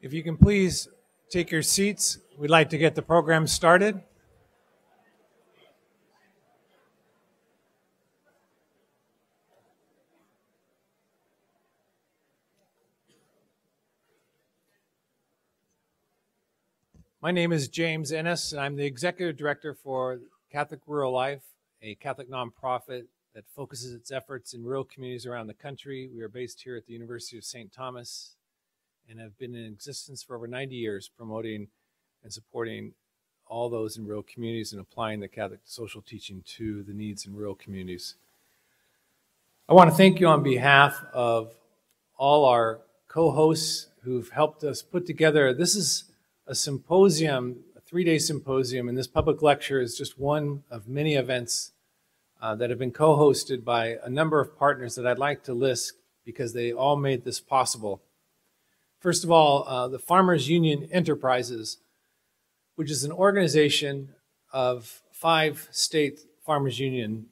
If you can please take your seats, we'd like to get the program started. My name is James Ennis, and I'm the Executive Director for Catholic Rural Life, a Catholic nonprofit that focuses its efforts in rural communities around the country. We are based here at the University of St. Thomas and have been in existence for over 90 years, promoting and supporting all those in rural communities and applying the Catholic social teaching to the needs in rural communities. I want to thank you on behalf of all our co hosts who've helped us put together. This is a symposium, a three day symposium, and this public lecture is just one of many events uh, that have been co hosted by a number of partners that I'd like to list because they all made this possible. First of all, uh, the Farmers Union Enterprises, which is an organization of five state farmers union,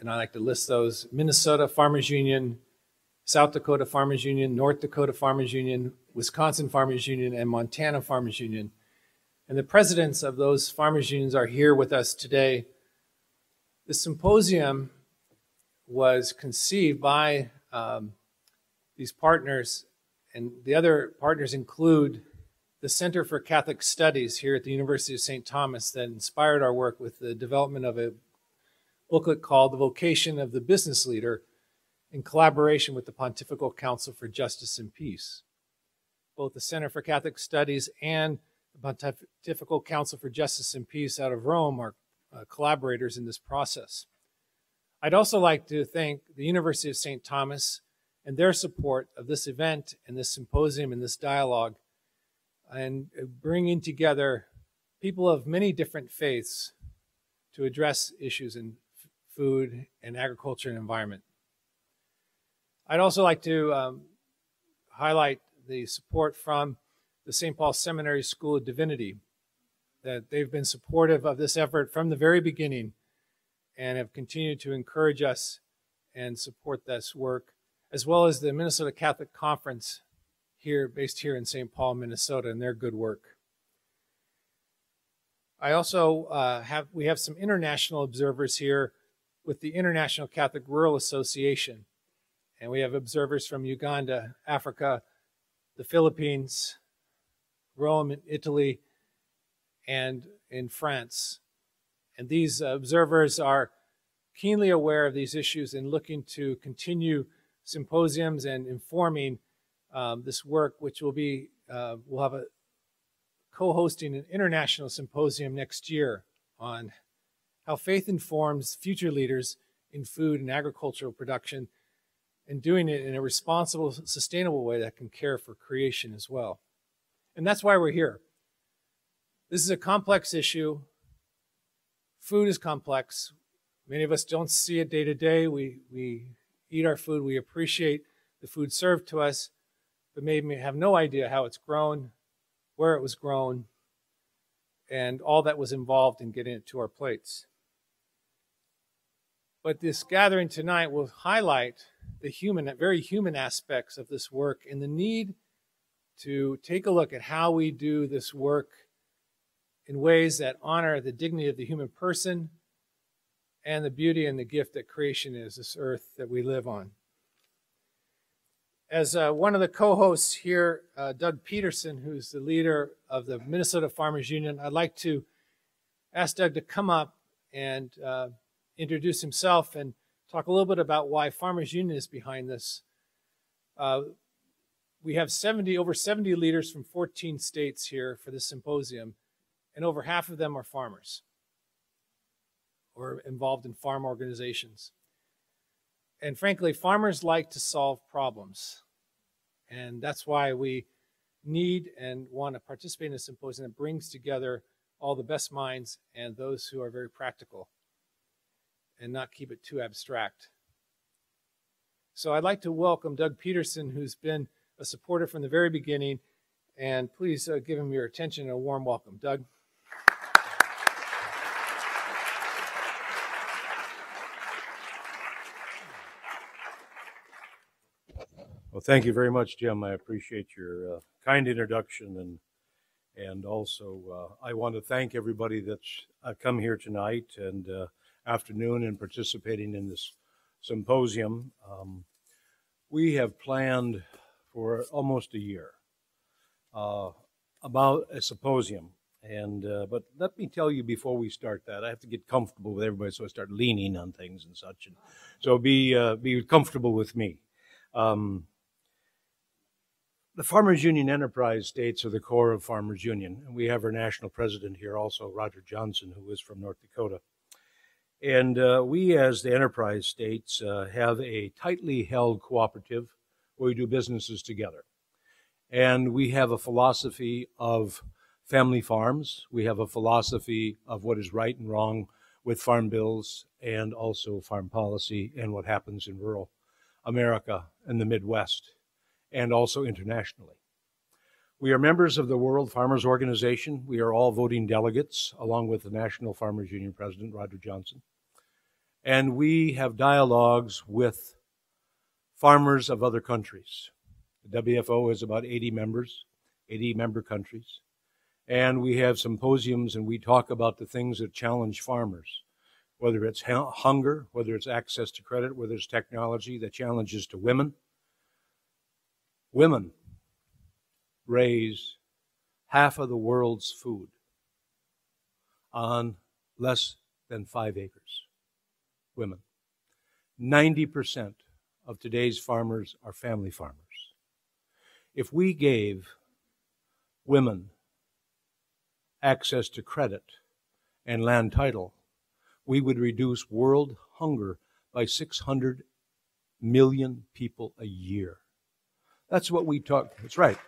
and I like to list those Minnesota Farmers Union, South Dakota Farmers Union, North Dakota Farmers Union, Wisconsin Farmers Union, and Montana Farmers Union. And the presidents of those farmers unions are here with us today. The symposium was conceived by um, these partners and the other partners include the Center for Catholic Studies here at the University of St. Thomas that inspired our work with the development of a booklet called The Vocation of the Business Leader in collaboration with the Pontifical Council for Justice and Peace. Both the Center for Catholic Studies and the Pontifical Council for Justice and Peace out of Rome are uh, collaborators in this process. I'd also like to thank the University of St. Thomas and their support of this event and this symposium and this dialogue and bringing together people of many different faiths to address issues in food and agriculture and environment. I'd also like to um, highlight the support from the St. Paul Seminary School of Divinity, that they've been supportive of this effort from the very beginning and have continued to encourage us and support this work as well as the Minnesota Catholic Conference here, based here in St. Paul, Minnesota, and their good work. I also uh, have we have some international observers here with the International Catholic Rural Association, and we have observers from Uganda, Africa, the Philippines, Rome, Italy, and in France. And these observers are keenly aware of these issues and looking to continue symposiums and informing um, this work, which will be, uh, we'll have a co-hosting an international symposium next year on how faith informs future leaders in food and agricultural production and doing it in a responsible, sustainable way that can care for creation as well. And that's why we're here. This is a complex issue. Food is complex. Many of us don't see it day to day. We, we eat our food, we appreciate the food served to us, but maybe have no idea how it's grown, where it was grown, and all that was involved in getting it to our plates. But this gathering tonight will highlight the human, very human aspects of this work and the need to take a look at how we do this work in ways that honor the dignity of the human person and the beauty and the gift that creation is, this earth that we live on. As uh, one of the co hosts here, uh, Doug Peterson, who's the leader of the Minnesota Farmers Union, I'd like to ask Doug to come up and uh, introduce himself and talk a little bit about why Farmers Union is behind this. Uh, we have 70, over 70 leaders from 14 states here for this symposium, and over half of them are farmers or involved in farm organizations. And frankly, farmers like to solve problems. And that's why we need and want to participate in a symposium that brings together all the best minds and those who are very practical and not keep it too abstract. So I'd like to welcome Doug Peterson, who's been a supporter from the very beginning, and please uh, give him your attention and a warm welcome. Doug. Well, thank you very much, Jim. I appreciate your uh, kind introduction and and also uh, I want to thank everybody that's uh, come here tonight and uh, afternoon and participating in this symposium. Um, we have planned for almost a year uh, about a symposium. And uh, but let me tell you before we start that I have to get comfortable with everybody, so I start leaning on things and such. And so be be comfortable with me. Um, the Farmers Union Enterprise states are the core of Farmers Union, and we have our national president here also, Roger Johnson, who is from North Dakota. And uh, we, as the enterprise states, uh, have a tightly held cooperative where we do businesses together. And we have a philosophy of family farms. We have a philosophy of what is right and wrong with farm bills and also farm policy and what happens in rural America and the Midwest and also internationally. We are members of the World Farmers Organization. We are all voting delegates, along with the National Farmers Union President, Roger Johnson. And we have dialogues with farmers of other countries. The WFO has about 80 members, 80 member countries. And we have symposiums and we talk about the things that challenge farmers, whether it's hunger, whether it's access to credit, whether it's technology, the challenges to women. Women raise half of the world's food on less than five acres. Women. 90% of today's farmers are family farmers. If we gave women access to credit and land title, we would reduce world hunger by 600 million people a year. That's what we talk. That's right.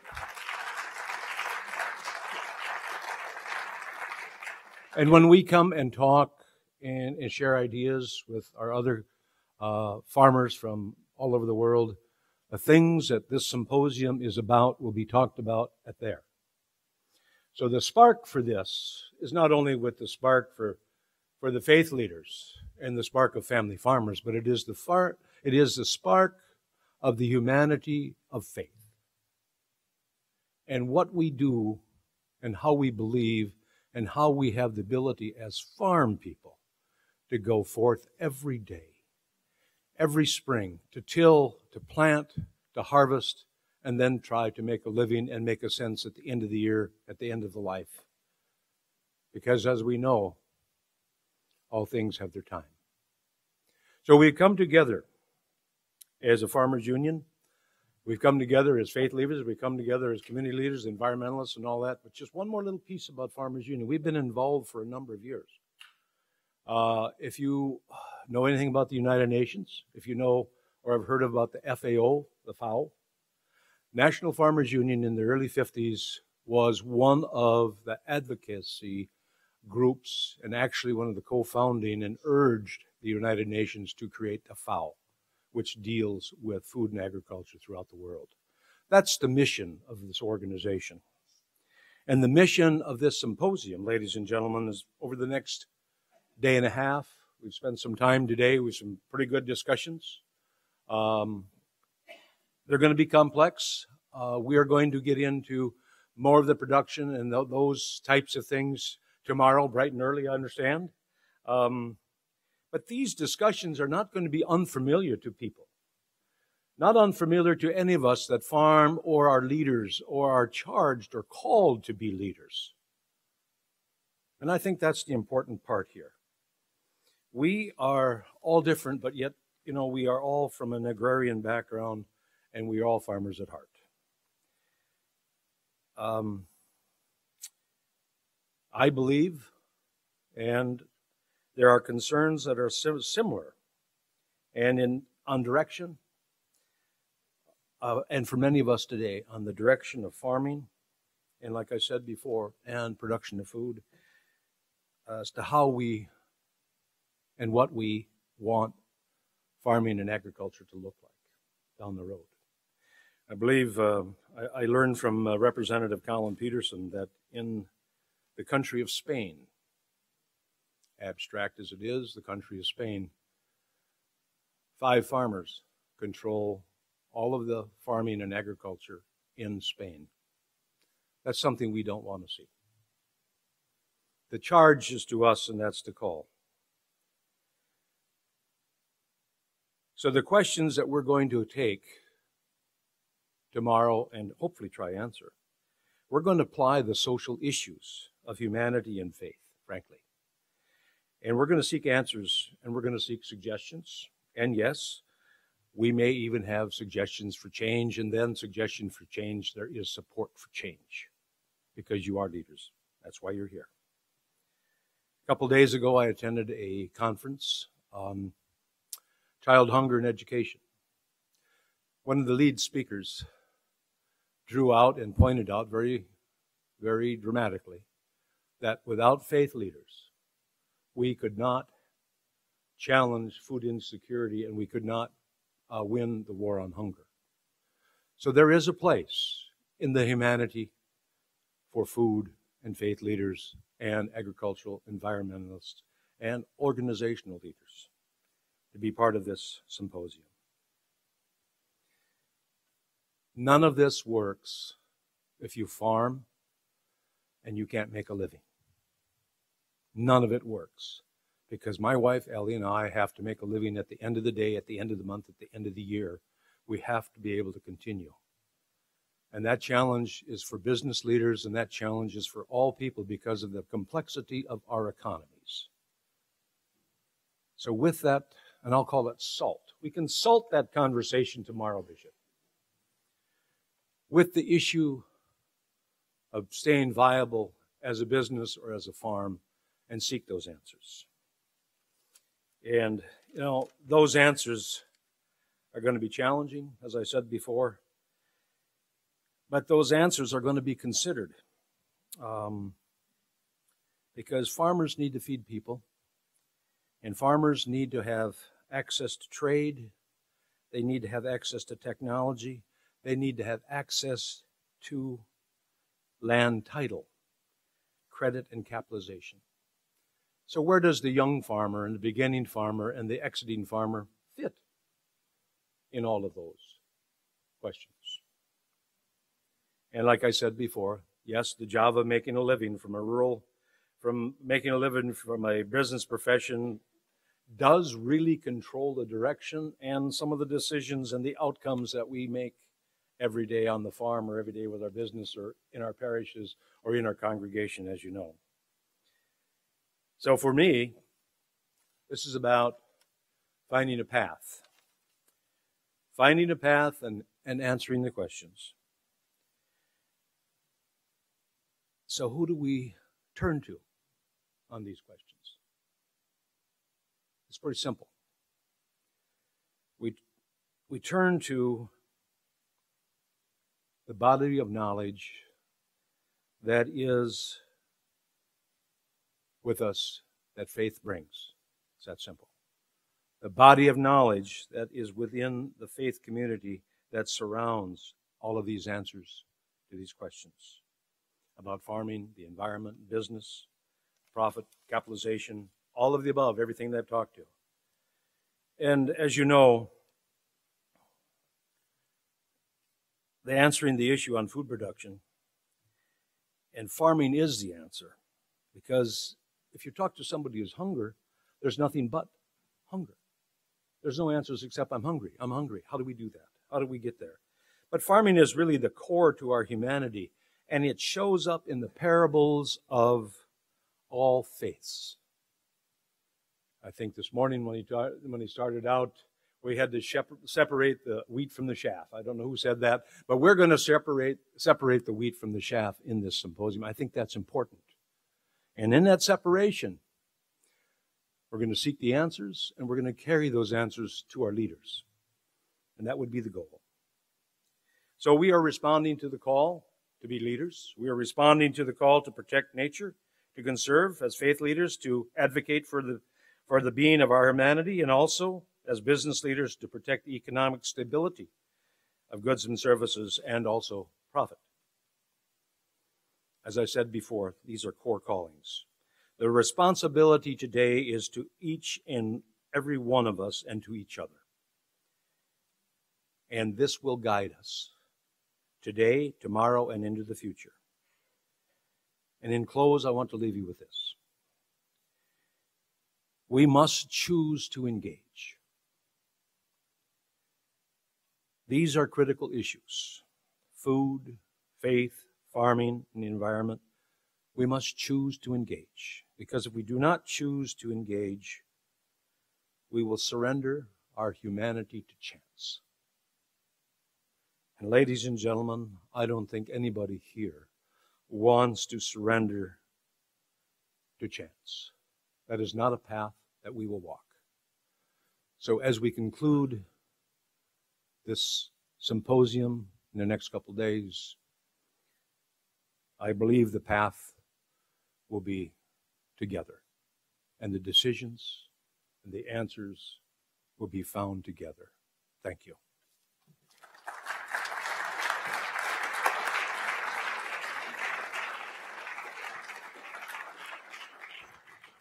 And when we come and talk and, and share ideas with our other uh, farmers from all over the world, the things that this symposium is about will be talked about at there. So the spark for this is not only with the spark for, for the faith leaders and the spark of family farmers, but it is the far, it is the spark of the humanity of faith. And what we do and how we believe and how we have the ability as farm people to go forth every day, every spring, to till, to plant, to harvest, and then try to make a living and make a sense at the end of the year, at the end of the life. Because as we know, all things have their time. So we come together as a farmers union. We've come together as faith leaders. we've come together as community leaders, environmentalists, and all that. But just one more little piece about farmers union. We've been involved for a number of years. Uh, if you know anything about the United Nations, if you know or have heard about the FAO, the FAO, National Farmers Union in the early 50s was one of the advocacy groups and actually one of the co-founding and urged the United Nations to create the FAO, which deals with food and agriculture throughout the world. That's the mission of this organization. And the mission of this symposium, ladies and gentlemen, is over the next day and a half. We've spent some time today with some pretty good discussions. Um, they're going to be complex. Uh, we are going to get into more of the production and th- those types of things tomorrow, bright and early, I understand. Um, but these discussions are not going to be unfamiliar to people. Not unfamiliar to any of us that farm or are leaders or are charged or called to be leaders. And I think that's the important part here. We are all different, but yet, you know, we are all from an agrarian background and we are all farmers at heart. Um, I believe, and there are concerns that are sim- similar, and in on direction, uh, and for many of us today, on the direction of farming, and like I said before, and production of food, as to how we and what we want farming and agriculture to look like down the road. I believe uh, I, I, learned from uh, Representative Collin Peterson that in the country of Spain, abstract as it is, the country of Spain, five farmers control all of the farming and agriculture in Spain. That's something we don't want to see. The charge is to us, and that's the call. So, the questions that we're going to take tomorrow and hopefully try answer, we're going to apply the social issues of humanity and faith, frankly. And we're going to seek answers and we're going to seek suggestions. And yes, we may even have suggestions for change, and then suggestion for change, there is support for change because you are leaders. That's why you're here. A couple days ago, I attended a conference on child hunger and education. One of the lead speakers drew out and pointed out very, very dramatically that without faith leaders, we could not challenge food insecurity and we could not uh, win the war on hunger. So there is a place in the humanity for food and faith leaders and agricultural environmentalists and organizational leaders to be part of this symposium. None of this works if you farm and you can't make a living. None of it works because my wife Ellie and I have to make a living at the end of the day, at the end of the month, at the end of the year. We have to be able to continue. And that challenge is for business leaders and that challenge is for all people because of the complexity of our economies. So, with that, and I'll call it salt, we can salt that conversation tomorrow, Bishop, with the issue of staying viable as a business or as a farm and seek those answers. And, you know, those answers are going to be challenging, as I said before, but those answers are going to be considered. Um, because farmers need to feed people, and farmers need to have access to trade, they need to have access to technology, they need to have access to land title, credit, and capitalization. So, where does the young farmer and the beginning farmer and the exiting farmer fit in all of those questions? And like I said before, yes, the job of making a living from a rural, from making a living from a business profession does really control the direction and some of the decisions and the outcomes that we make every day on the farm or every day with our business or in our parishes or in our congregation, as you know. So for me, this is about finding a path. Finding a path and, and answering the questions. So, who do we turn to on these questions? It's pretty simple. We, we turn to the body of knowledge that is with us that faith brings. It's that simple. The body of knowledge that is within the faith community that surrounds all of these answers to these questions about farming, the environment, business, profit, capitalization, all of the above, everything that I've talked to. And as you know, the answering the issue on food production and farming is the answer because if you talk to somebody who's hunger, there's nothing but hunger. There's no answers except I'm hungry. I'm hungry. How do we do that? How do we get there? But farming is really the core to our humanity, and it shows up in the parables of all faiths. I think this morning when he, ta- when he started out, we had to separate the wheat from the chaff. I don't know who said that, but we're going to separate, separate the wheat from the chaff in this symposium. I think that's important. And in that separation, we're going to seek the answers and we're going to carry those answers to our leaders. And that would be the goal. So we are responding to the call to be leaders. We are responding to the call to protect nature, to conserve as faith leaders, to advocate for the, for the being of our humanity, and also as business leaders to protect the economic stability of goods and services and also profit. As I said before, these are core callings. The responsibility today is to each and every one of us and to each other. And this will guide us today, tomorrow, and into the future. And in close, I want to leave you with this. We must choose to engage. These are critical issues food, faith, farming, and the environment. We must choose to engage. Because if we do not choose to engage, we will surrender our humanity to chance. And, ladies and gentlemen, I don't think anybody here wants to surrender to chance. That is not a path that we will walk. So, as we conclude this symposium in the next couple days, I believe the path will be together, and the decisions and the answers will be found together. Thank you.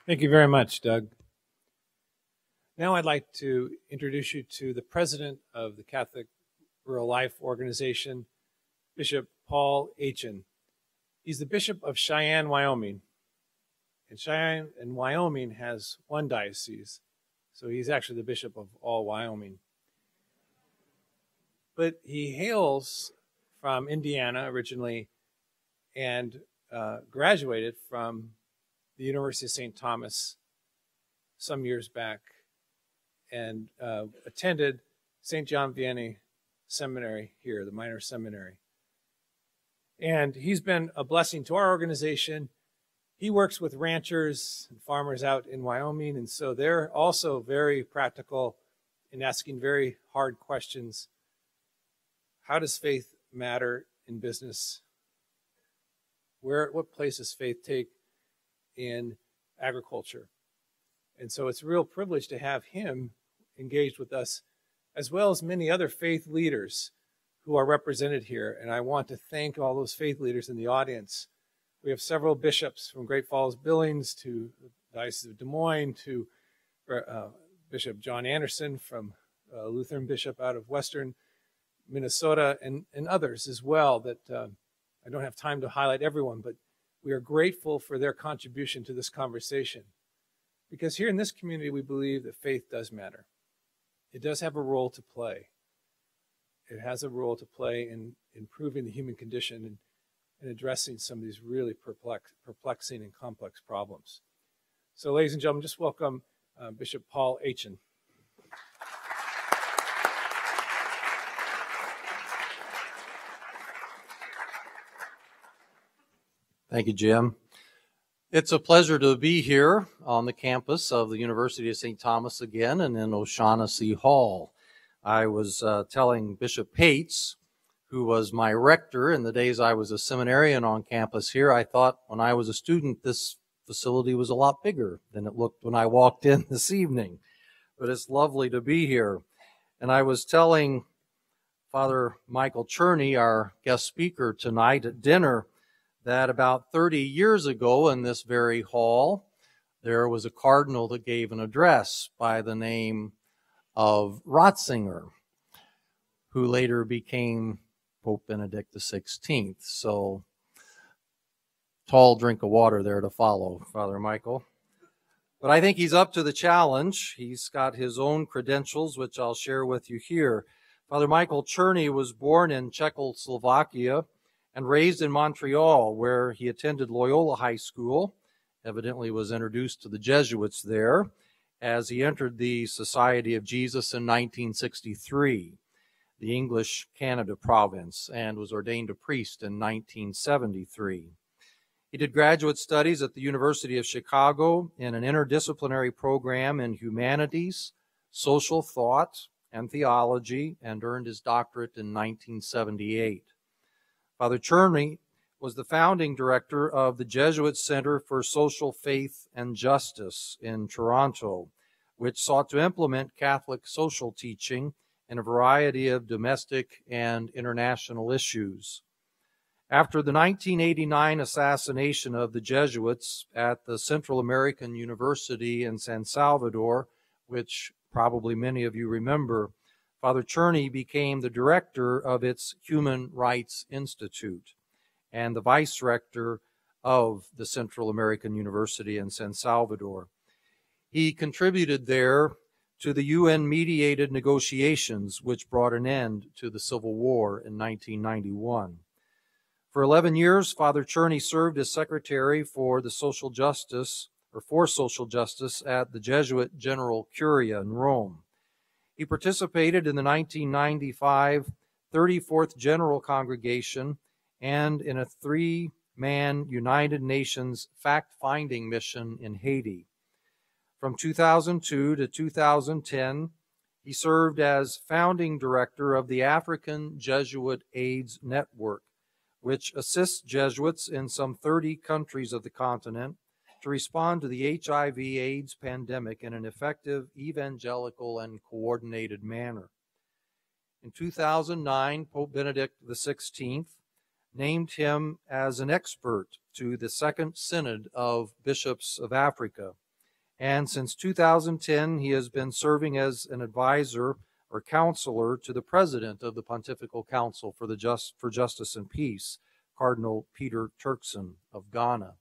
Thank you very much, Doug. Now I'd like to introduce you to the president of the Catholic Rural Life Organization, Bishop Paul Etienne. He's the Bishop of Cheyenne, Wyoming. And Cheyenne and Wyoming has one diocese, so he's actually the bishop of all Wyoming. But he hails from Indiana originally and uh, graduated from the University of St. Thomas some years back and uh, attended St. John Vianney Seminary here, the minor seminary. And he's been a blessing to our organization. He works with ranchers and farmers out in Wyoming, and so they're also very practical in asking very hard questions. How does faith matter in business? Where, what place does faith take in agriculture. And so it's a real privilege to have him engaged with us, as well as many other faith leaders who are represented here. And I want to thank all those faith leaders in the audience. We have several bishops from Great Falls Billings to the Diocese of Des Moines to uh, Bishop John Anderson from uh, Lutheran Bishop out of Western Minnesota and, and others as well that uh, I don't have time to highlight everyone, but we are grateful for their contribution to this conversation. Because here in this community, we believe that faith does matter. It does have a role to play. It has a role to play in improving the human condition and, and addressing some of these really perplex, perplexing and complex problems. So, ladies and gentlemen, just welcome uh, Bishop Paul Etienne. Thank you, Jim. It's a pleasure to be here on the campus of the University of St. Thomas again and in O'Shaughnessy Hall. I was uh, telling Bishop Pates, who was my rector in the days I was a seminarian on campus here, I thought when I was a student this facility was a lot bigger than it looked when I walked in this evening. But it's lovely to be here. And I was telling Father Michael Czerny, our guest speaker tonight at dinner, that about 30 years ago in this very hall, there was a cardinal that gave an address by the name of Ratzinger, who later became Pope Benedict XVI. So, tall drink of water there to follow, Father Michael. But I think he's up to the challenge. He's got his own credentials, which I'll share with you here. Father Michael Czerny was born in Czechoslovakia and raised in Montreal, where he attended Loyola High School, evidently was introduced to the Jesuits there as he entered the Society of Jesus in 1963, the English Canada province, and was ordained a priest in 1973. He did graduate studies at the University of Chicago in an interdisciplinary program in humanities, social thought, and theology, and earned his doctorate in 1978. Father Czerny was the founding director of the Jesuit Center for Social Faith and Justice in Toronto, which sought to implement Catholic social teaching in a variety of domestic and international issues. After the 1989 assassination of the Jesuits at the Central American University in San Salvador, which probably many of you remember, Father Czerny became the director of its Human Rights Institute and the vice rector of the Central American University in San Salvador. He contributed there to the UN mediated negotiations which brought an end to the Civil War in 1991. For 11 years, Father Czerny served as secretary for the social justice or for social justice at the Jesuit General Curia in Rome. He participated in the 1995 34th General Congregation and in a three man United Nations fact finding mission in Haiti. From 2002 to 2010, he served as founding director of the African Jesuit AIDS Network, which assists Jesuits in some 30 countries of the continent to respond to the HIV AIDS pandemic in an effective, evangelical, and coordinated manner. In 2009, Pope Benedict XVI named him as an expert to the Second Synod of Bishops of Africa. And since 2010, he has been serving as an advisor or counselor to the president of the Pontifical Council for, the Just, for Justice and Peace, Cardinal Peter Turkson of Ghana.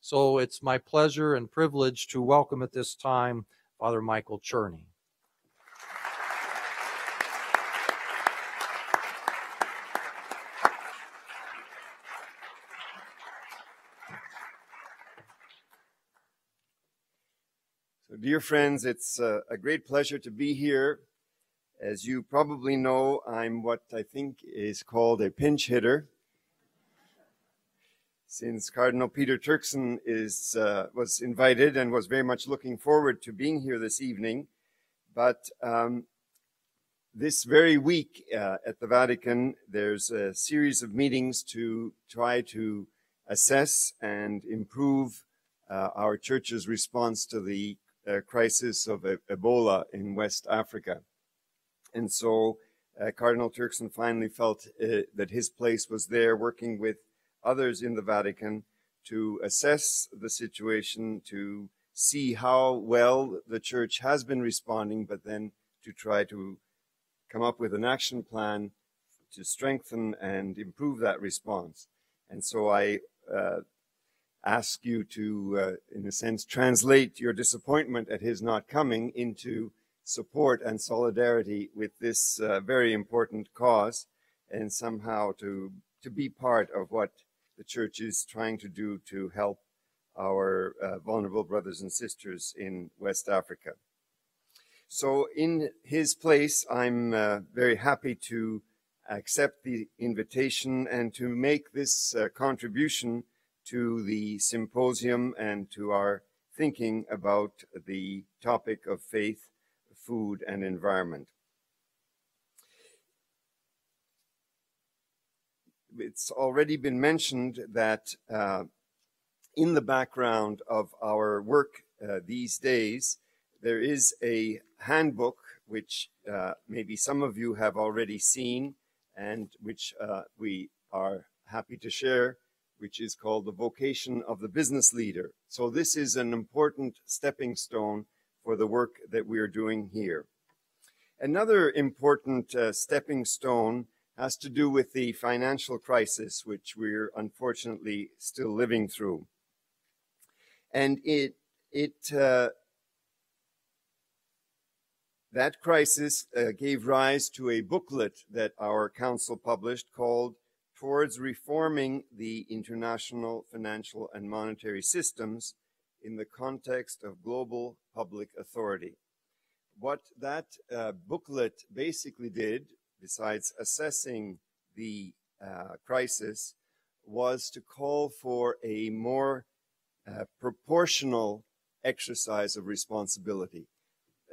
So it's my pleasure and privilege to welcome at this time Father Michael Czerny. Dear friends, it's uh, a great pleasure to be here. As you probably know, I'm what I think is called a pinch hitter. Since Cardinal Peter Turkson is, uh, was invited and was very much looking forward to being here this evening, but um, this very week uh, at the Vatican, there's a series of meetings to try to assess and improve uh, our church's response to the crisis of Ebola in West Africa. And so uh, Cardinal Turkson finally felt uh, that his place was there working with others in the Vatican to assess the situation, to see how well the church has been responding, but then to try to come up with an action plan to strengthen and improve that response. And so I uh, ask you to, uh, in a sense, translate your disappointment at his not coming into support and solidarity with this uh, very important cause and somehow to, to be part of what the church is trying to do to help our uh, vulnerable brothers and sisters in West Africa. So in his place, I'm uh, very happy to accept the invitation and to make this uh, contribution to the symposium and to our thinking about the topic of faith, food, and environment. It's already been mentioned that uh, in the background of our work uh, these days, there is a handbook which uh, maybe some of you have already seen and which uh, we are happy to share which is called the vocation of the business leader. So this is an important stepping stone for the work that we are doing here. Another important uh, stepping stone has to do with the financial crisis, which we're unfortunately still living through. And it, it, uh, that crisis uh, gave rise to a booklet that our council published called towards reforming the international financial and monetary systems in the context of global public authority. What that uh, booklet basically did, besides assessing the uh, crisis, was to call for a more uh, proportional exercise of responsibility.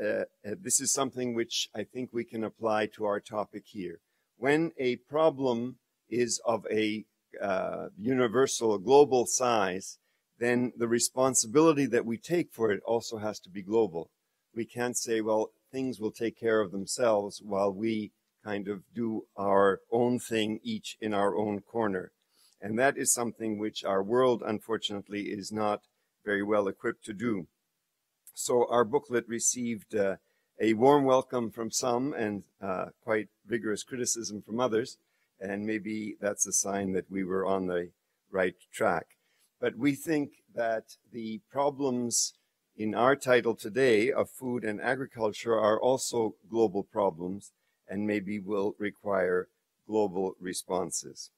Uh, uh, this is something which I think we can apply to our topic here. When a problem is of a uh, universal, global size, then the responsibility that we take for it also has to be global. We can't say, well, things will take care of themselves while we kind of do our own thing, each in our own corner. And that is something which our world, unfortunately, is not very well equipped to do. So our booklet received uh, a warm welcome from some and uh, quite vigorous criticism from others and maybe that's a sign that we were on the right track. but we think that the problems in our title today of food and agriculture are also global problems and maybe will require global responses.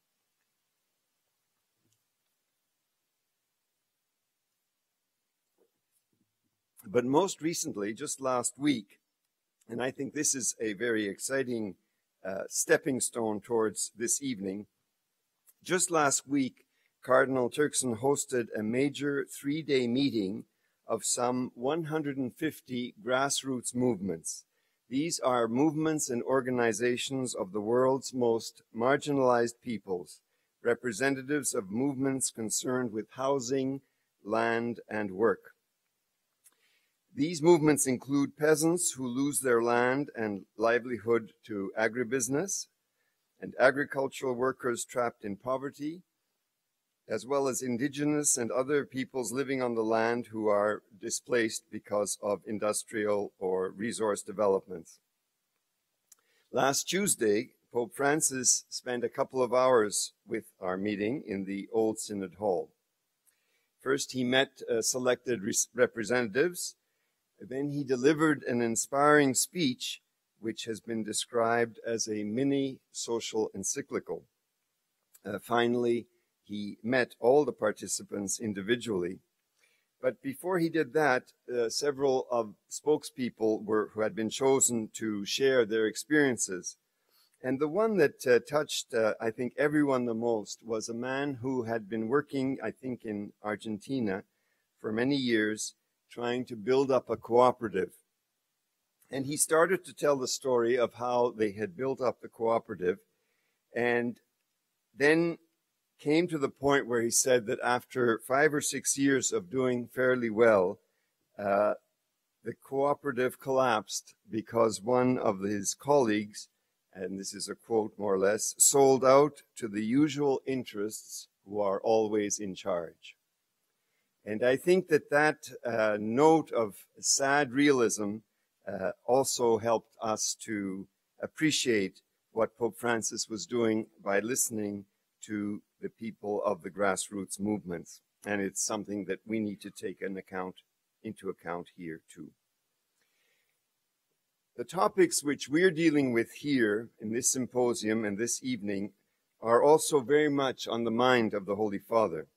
But most recently, just last week, and I think this is a very exciting stepping stone towards this evening. Just last week, Cardinal Turkson hosted a major three day meeting of some 150 grassroots movements. These are movements and organizations of the world's most marginalized peoples, representatives of movements concerned with housing, land, and work. These movements include peasants who lose their land and livelihood to agribusiness, and agricultural workers trapped in poverty, as well as indigenous and other peoples living on the land who are displaced because of industrial or resource developments. Last Tuesday, Pope Francis spent a couple of hours with our meeting in the Old Synod Hall. First, he met uh, selected representatives then he delivered an inspiring speech, which has been described as a mini social encyclical. Uh, finally, he met all the participants individually. But before he did that, uh, several of spokespeople were, who had been chosen to share their experiences. And the one that uh, touched, uh, I think, everyone the most was a man who had been working, I think, in Argentina for many years trying to build up a cooperative. And he started to tell the story of how they had built up the cooperative and then came to the point where he said that after five or six years of doing fairly well, uh, the cooperative collapsed because one of his colleagues, and this is a quote more or less, sold out to the usual interests who are always in charge. And I think that that uh, note of sad realism uh, also helped us to appreciate what Pope Francis was doing by listening to the people of the grassroots movements. And it's something that we need to take an account into account here too. The topics which we're dealing with here in this symposium and this evening are also very much on the mind of the Holy Father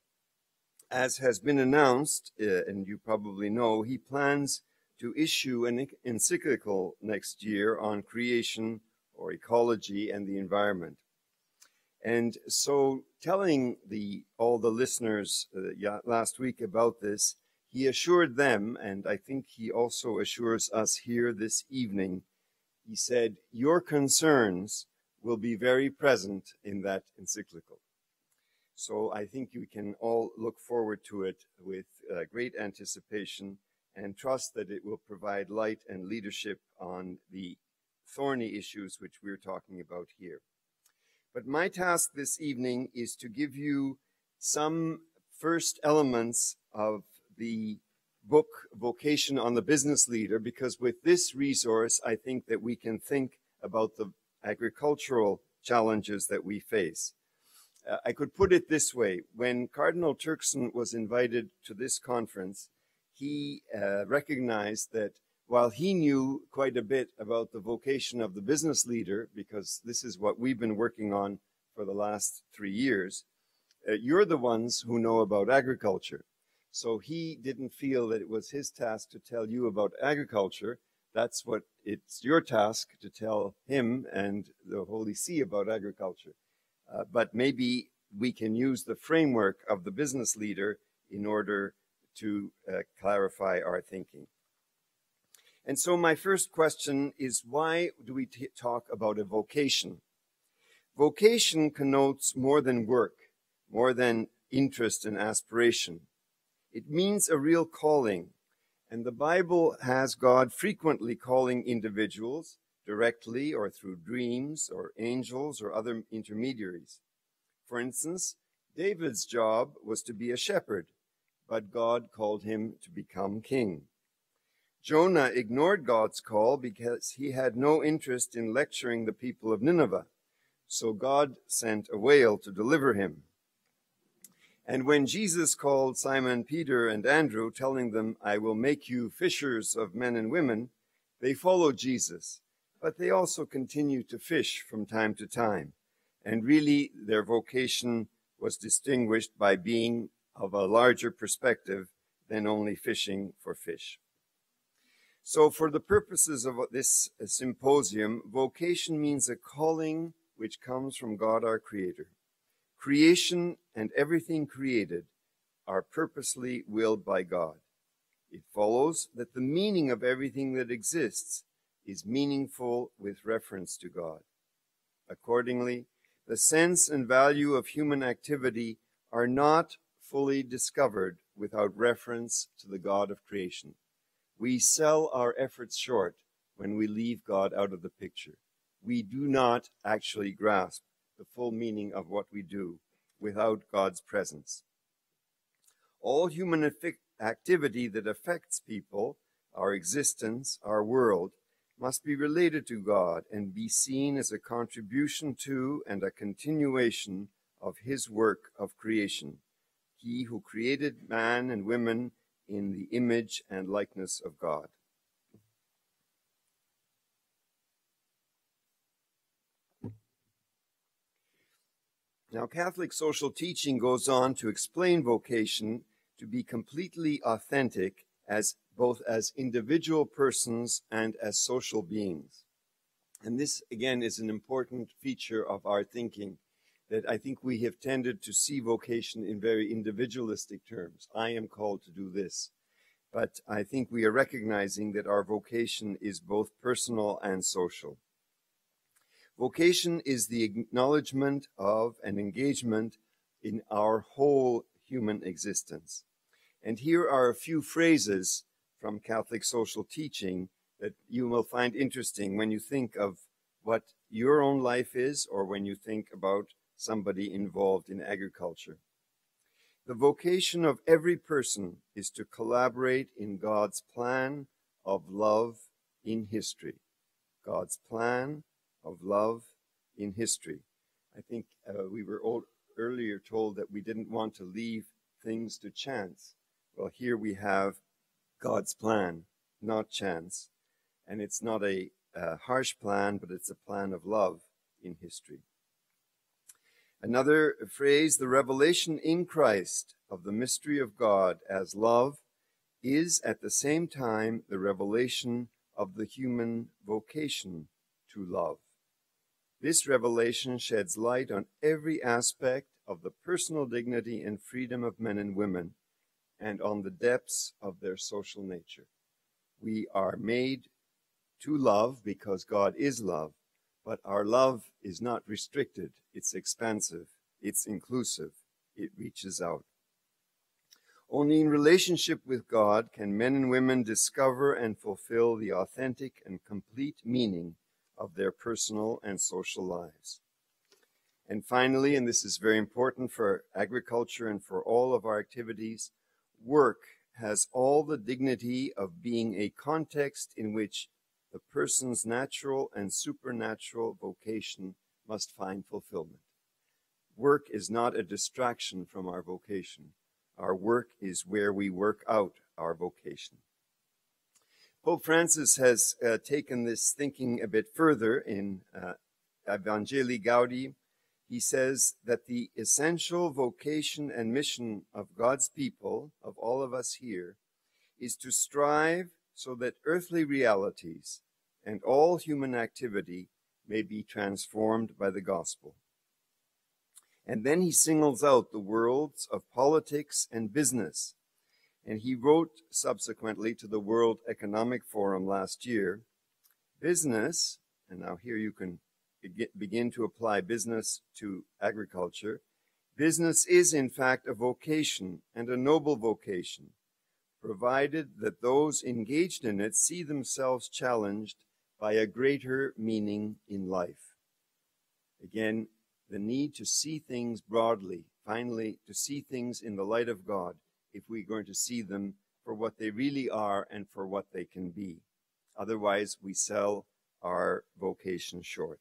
as has been announced, uh, and you probably know, he plans to issue an encyclical next year on creation or ecology and the environment. And so, telling the all the listeners uh, last week about this, he assured them, and I think he also assures us here this evening. He said, "Your concerns will be very present in that encyclical." So I think you can all look forward to it with uh, great anticipation and trust that it will provide light and leadership on the thorny issues which we're talking about here. But my task this evening is to give you some first elements of the book Vocation on the Business Leader, because with this resource, I think that we can think about the agricultural challenges that we face. Uh, I could put it this way when Cardinal Turkson was invited to this conference, he uh, recognized that while he knew quite a bit about the vocation of the business leader, because this is what we've been working on for the last three years, uh, you're the ones who know about agriculture. So he didn't feel that it was his task to tell you about agriculture. That's what it's your task to tell him and the Holy See about agriculture. Uh, but maybe we can use the framework of the business leader in order to uh, clarify our thinking. And so my first question is why do we talk about a vocation? Vocation connotes more than work, more than interest and aspiration. It means a real calling. And the Bible has God frequently calling individuals directly or through dreams or angels or other intermediaries. For instance, David's job was to be a shepherd, but God called him to become king. Jonah ignored God's call because he had no interest in lecturing the people of Nineveh, so God sent a whale to deliver him. And when Jesus called Simon Peter and Andrew, telling them, I will make you fishers of men and women, they followed Jesus, but they also continued to fish from time to time. And really, their vocation was distinguished by being of a larger perspective than only fishing for fish. So, for the purposes of this symposium, vocation means a calling which comes from God our Creator. Creation and everything created are purposely willed by God. It follows that the meaning of everything that exists is meaningful with reference to God. Accordingly, the sense and value of human activity are not fully discovered without reference to the God of creation. We sell our efforts short when we leave God out of the picture. We do not actually grasp the full meaning of what we do without God's presence. All human activity that affects people, our existence, our world, must be related to God and be seen as a contribution to and a continuation of His work of creation. He who created man and women in the image and likeness of God. Now, Catholic social teaching goes on to explain vocation to be completely authentic as both as individual persons and as social beings. And this, again, is an important feature of our thinking that I think we have tended to see vocation in very individualistic terms. I am called to do this. But I think we are recognizing that our vocation is both personal and social. Vocation is the acknowledgement of and engagement in our whole human existence. And here are a few phrases from Catholic social teaching that you will find interesting when you think of what your own life is or when you think about somebody involved in agriculture. The vocation of every person is to collaborate in God's plan of love in history. God's plan of love in history. I think uh, we were old, earlier told that we didn't want to leave things to chance. Well, here we have God's plan, not chance. And it's not a, a harsh plan, but it's a plan of love in history. Another phrase, the revelation in Christ of the mystery of God as love is at the same time the revelation of the human vocation to love. This revelation sheds light on every aspect of the personal dignity and freedom of men and women and on the depths of their social nature. We are made to love because God is love, but our love is not restricted, it's expansive, it's inclusive, it reaches out. Only in relationship with God can men and women discover and fulfill the authentic and complete meaning of their personal and social lives. And finally, and this is very important for agriculture and for all of our activities, work has all the dignity of being a context in which the person's natural and supernatural vocation must find fulfillment. Work is not a distraction from our vocation. Our work is where we work out our vocation. Pope Francis has uh, taken this thinking a bit further in uh, Evangelii Gaudium. He says that the essential vocation and mission of God's people, of all of us here, is to strive so that earthly realities and all human activity may be transformed by the gospel. And then he singles out the worlds of politics and business and he wrote subsequently to the World Economic Forum last year business, and now here you can begin to apply business to agriculture. Business is, in fact, a vocation and a noble vocation, provided that those engaged in it see themselves challenged by a greater meaning in life. Again, the need to see things broadly, finally, to see things in the light of God if we're going to see them for what they really are and for what they can be. Otherwise, we sell our vocation short.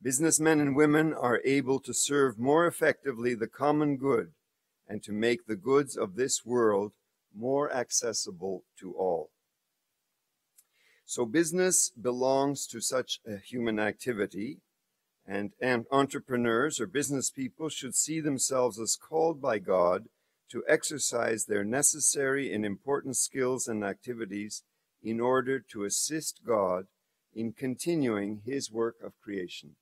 Businessmen and women are able to serve more effectively the common good and to make the goods of this world more accessible to all. So business belongs to such a human activity, and entrepreneurs or business people should see themselves as called by God to exercise their necessary and important skills and activities in order to assist God in continuing his work of creation.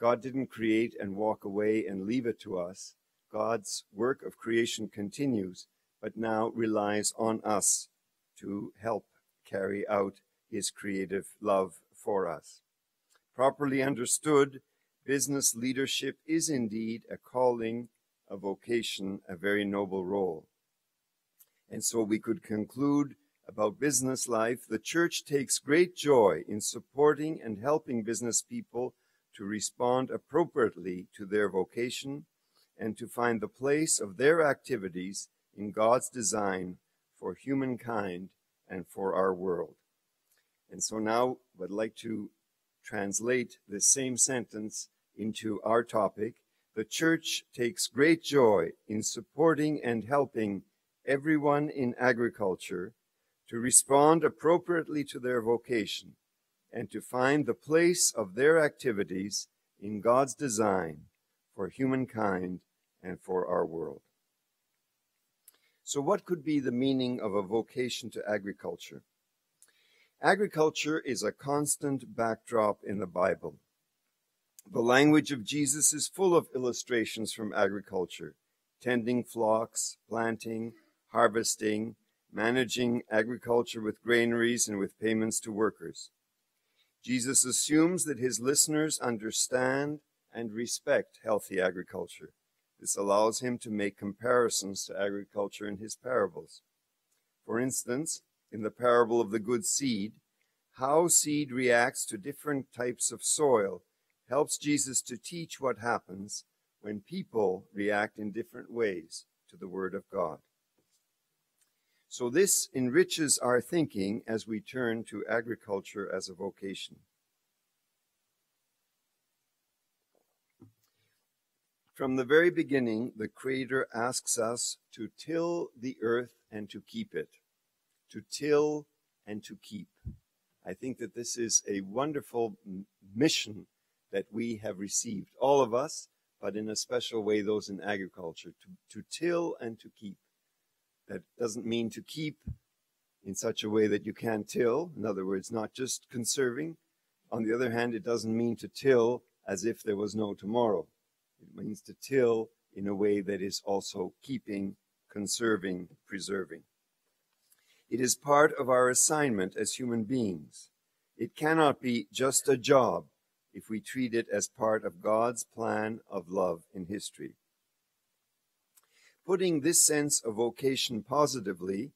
God didn't create and walk away and leave it to us. God's work of creation continues, but now relies on us to help carry out his creative love for us. Properly understood, business leadership is indeed a calling, a vocation, a very noble role. And so we could conclude about business life, the church takes great joy in supporting and helping business people to respond appropriately to their vocation and to find the place of their activities in God's design for humankind and for our world. And so now I'd like to translate this same sentence into our topic. The church takes great joy in supporting and helping everyone in agriculture to respond appropriately to their vocation and to find the place of their activities in God's design for humankind and for our world. So, what could be the meaning of a vocation to agriculture? Agriculture is a constant backdrop in the Bible. The language of Jesus is full of illustrations from agriculture tending flocks, planting, harvesting, managing agriculture with granaries and with payments to workers. Jesus assumes that his listeners understand and respect healthy agriculture. This allows him to make comparisons to agriculture in his parables. For instance, in the parable of the good seed, how seed reacts to different types of soil helps Jesus to teach what happens when people react in different ways to the Word of God. So this enriches our thinking as we turn to agriculture as a vocation. From the very beginning, the Creator asks us to till the earth and to keep it. To till and to keep. I think that this is a wonderful mission that we have received, all of us, but in a special way, those in agriculture, to, to till and to keep. That doesn't mean to keep in such a way that you can't till. In other words, not just conserving. On the other hand, it doesn't mean to till as if there was no tomorrow. It means to till in a way that is also keeping, conserving, preserving. It is part of our assignment as human beings. It cannot be just a job if we treat it as part of God's plan of love in history. Putting this sense of vocation positively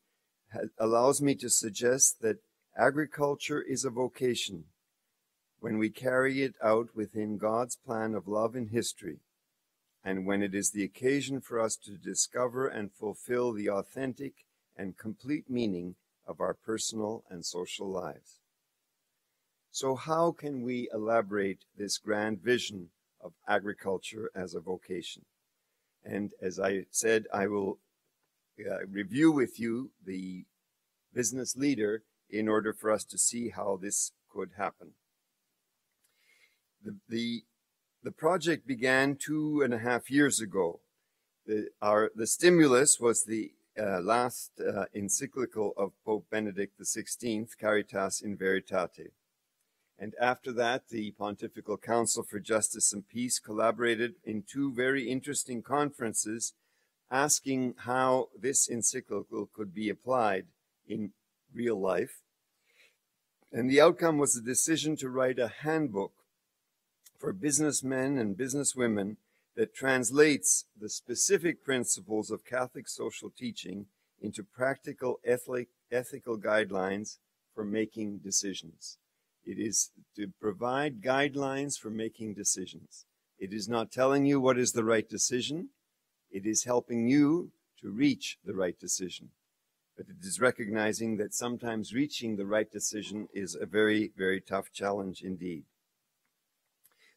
allows me to suggest that agriculture is a vocation when we carry it out within God's plan of love in history, and when it is the occasion for us to discover and fulfill the authentic and complete meaning of our personal and social lives. So, how can we elaborate this grand vision of agriculture as a vocation? And as I said, I will uh, review with you the business leader in order for us to see how this could happen. The, the, the project began two and a half years ago. The, our, the stimulus was the uh, last uh, encyclical of Pope Benedict XVI, Caritas in Veritate. And after that, the Pontifical Council for Justice and Peace collaborated in two very interesting conferences asking how this encyclical could be applied in real life. And the outcome was a decision to write a handbook for businessmen and businesswomen that translates the specific principles of Catholic social teaching into practical ethic, ethical guidelines for making decisions. It is to provide guidelines for making decisions. It is not telling you what is the right decision. It is helping you to reach the right decision. But it is recognizing that sometimes reaching the right decision is a very, very tough challenge indeed.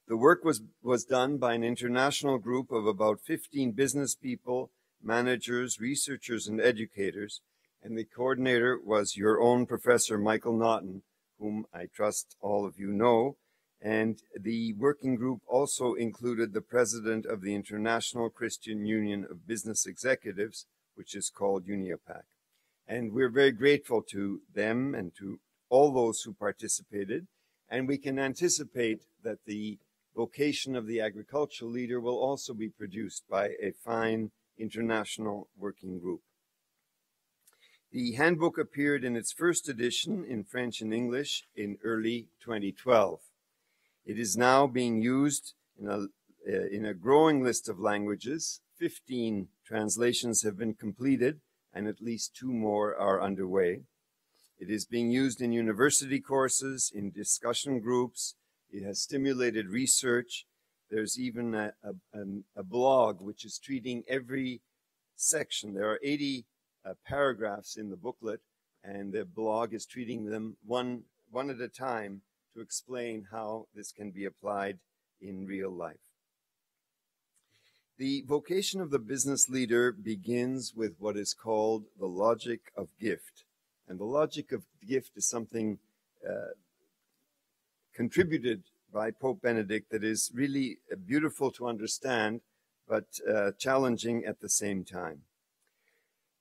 The work was, was done by an international group of about 15 business people, managers, researchers, and educators, and the coordinator was your own Professor Michael Naughton, whom I trust all of you know. And the working group also included the president of the International Christian Union of Business Executives, which is called UNIAPAC. And we're very grateful to them and to all those who participated. And we can anticipate that the vocation of the agricultural leader will also be produced by a fine international working group. The handbook appeared in its first edition in French and English in early 2012. It is now being used in a, uh, in a growing list of languages. 15 translations have been completed, and at least two more are underway. It is being used in university courses, in discussion groups. It has stimulated research. There's even a, a, a blog which is treating every section. There are 80 uh, paragraphs in the booklet, and the blog is treating them one, one at a time to explain how this can be applied in real life. The vocation of the business leader begins with what is called the logic of gift. And the logic of gift is something uh, contributed by Pope Benedict that is really uh, beautiful to understand, but uh, challenging at the same time.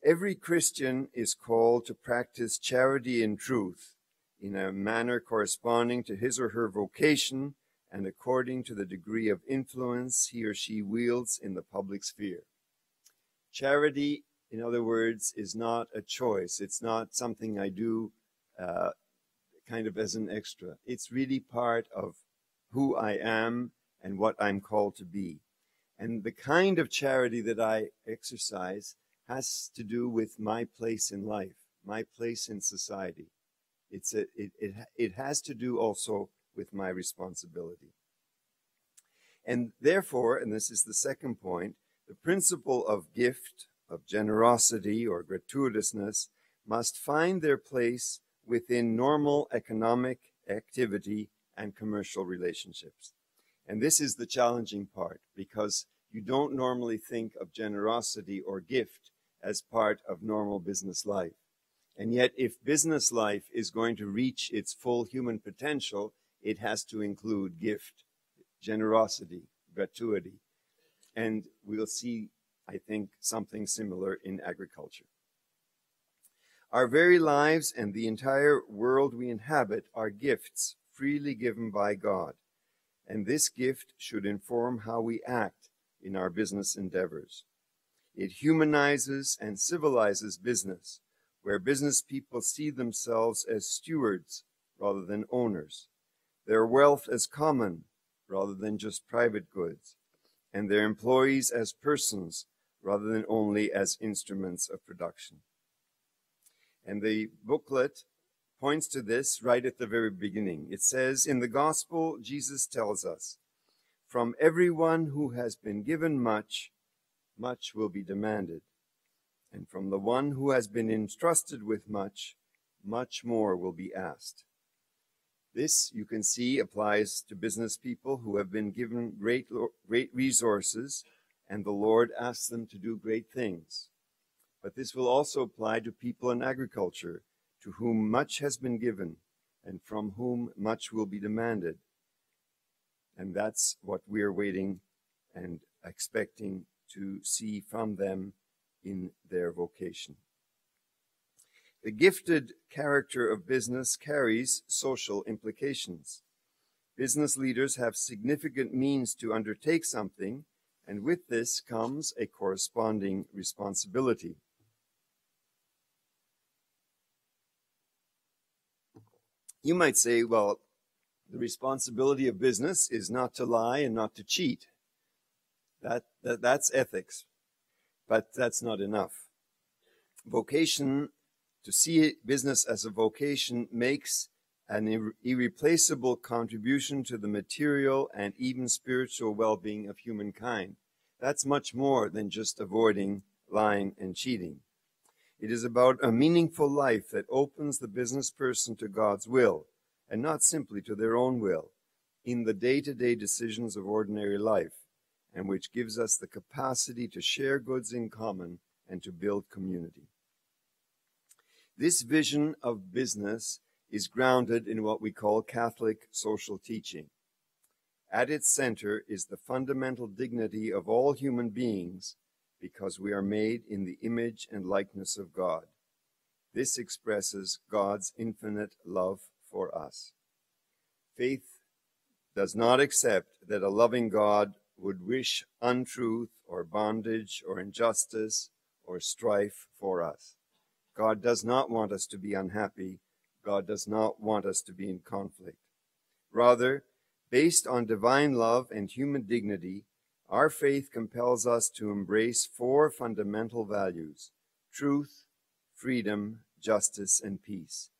Every Christian is called to practice charity and truth in a manner corresponding to his or her vocation and according to the degree of influence he or she wields in the public sphere. Charity, in other words, is not a choice. It's not something I do uh, kind of as an extra. It's really part of who I am and what I'm called to be. And the kind of charity that I exercise has to do with my place in life, my place in society. It's a, it, it, it has to do also with my responsibility. And therefore, and this is the second point, the principle of gift, of generosity or gratuitousness must find their place within normal economic activity and commercial relationships. And this is the challenging part because you don't normally think of generosity or gift as part of normal business life. And yet, if business life is going to reach its full human potential, it has to include gift, generosity, gratuity. And we'll see, I think, something similar in agriculture. Our very lives and the entire world we inhabit are gifts freely given by God. And this gift should inform how we act in our business endeavors. It humanizes and civilizes business, where business people see themselves as stewards rather than owners their wealth as common rather than just private goods, and their employees as persons rather than only as instruments of production. And the booklet points to this right at the very beginning. It says, In the gospel, Jesus tells us, From everyone who has been given much, much will be demanded. And from the one who has been entrusted with much, much more will be asked. This, you can see, applies to business people who have been given great, great resources, and the Lord asks them to do great things. But this will also apply to people in agriculture, to whom much has been given, and from whom much will be demanded. And that's what we're waiting and expecting to see from them in their vocation. The gifted character of business carries social implications. Business leaders have significant means to undertake something, and with this comes a corresponding responsibility. You might say, well, the responsibility of business is not to lie and not to cheat. That, that that's ethics, but that's not enough. Vocation to see business as a vocation makes an ir- irreplaceable contribution to the material and even spiritual well-being of humankind. That's much more than just avoiding lying and cheating. It is about a meaningful life that opens the business person to God's will and not simply to their own will, in the day to day decisions of ordinary life and which gives us the capacity to share goods in common and to build community. This vision of business is grounded in what we call Catholic social teaching. At its center is the fundamental dignity of all human beings because we are made in the image and likeness of God. This expresses God's infinite love for us. Faith does not accept that a loving God would wish untruth or bondage or injustice or strife for us. God does not want us to be unhappy. God does not want us to be in conflict. Rather, based on divine love and human dignity, our faith compels us to embrace four fundamental values truth, freedom, justice, and peace.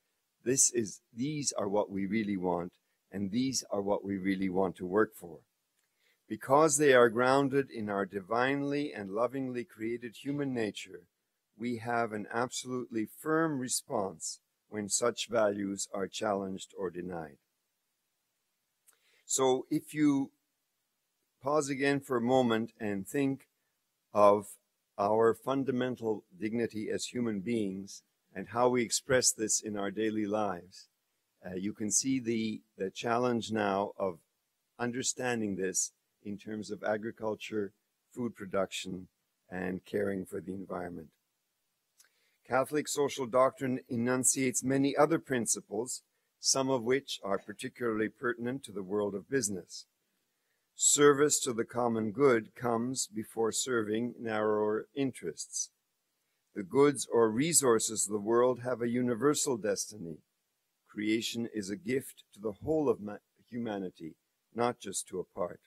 This is, these are what we really want, and these are what we really want to work for. Because they are grounded in our divinely and lovingly created human nature, we have an absolutely firm response when such values are challenged or denied. So if you pause again for a moment and think of our fundamental dignity as human beings and how we express this in our daily lives, uh, you can see the, the challenge now of understanding this in terms of agriculture, food production, and caring for the environment. Catholic social doctrine enunciates many other principles, some of which are particularly pertinent to the world of business. Service to the common good comes before serving narrower interests. The goods or resources of the world have a universal destiny. Creation is a gift to the whole of humanity, not just to a part.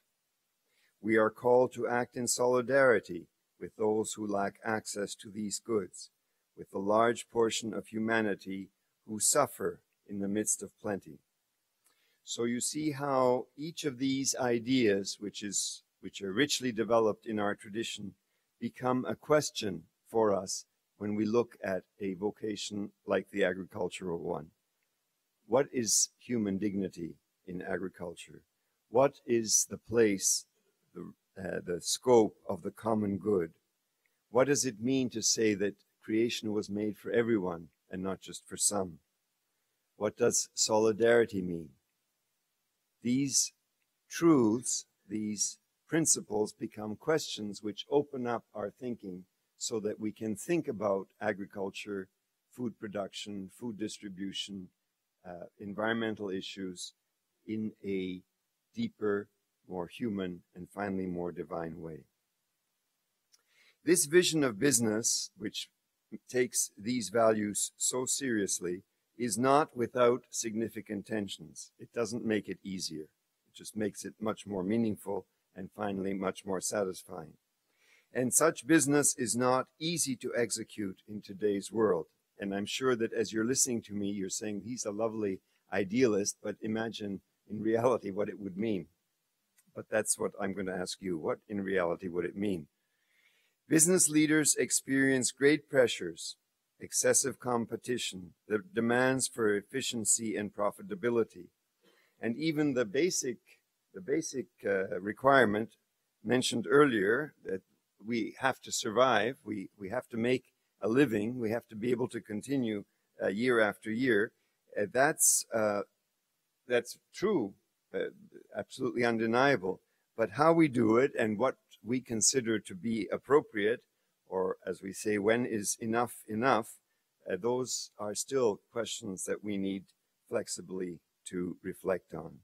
We are called to act in solidarity with those who lack access to these goods, with the large portion of humanity who suffer in the midst of plenty. So you see how each of these ideas, which is which are richly developed in our tradition, become a question for us when we look at a vocation like the agricultural one. What is human dignity in agriculture? What is the place the, uh, the scope of the common good. What does it mean to say that creation was made for everyone and not just for some? What does solidarity mean? These truths, these principles become questions which open up our thinking so that we can think about agriculture, food production, food distribution, uh, environmental issues in a deeper more human, and finally more divine way. This vision of business, which takes these values so seriously, is not without significant tensions. It doesn't make it easier. It just makes it much more meaningful and finally much more satisfying. And such business is not easy to execute in today's world. And I'm sure that as you're listening to me, you're saying he's a lovely idealist, but imagine in reality what it would mean but that's what I'm going to ask you. What in reality would it mean? Business leaders experience great pressures, excessive competition, the demands for efficiency and profitability, and even the basic, the basic uh, requirement mentioned earlier that we have to survive, we, we have to make a living, we have to be able to continue uh, year after year. Uh, that's, uh, that's true absolutely undeniable. But how we do it and what we consider to be appropriate, or as we say, when is enough enough, uh, those are still questions that we need flexibly to reflect on.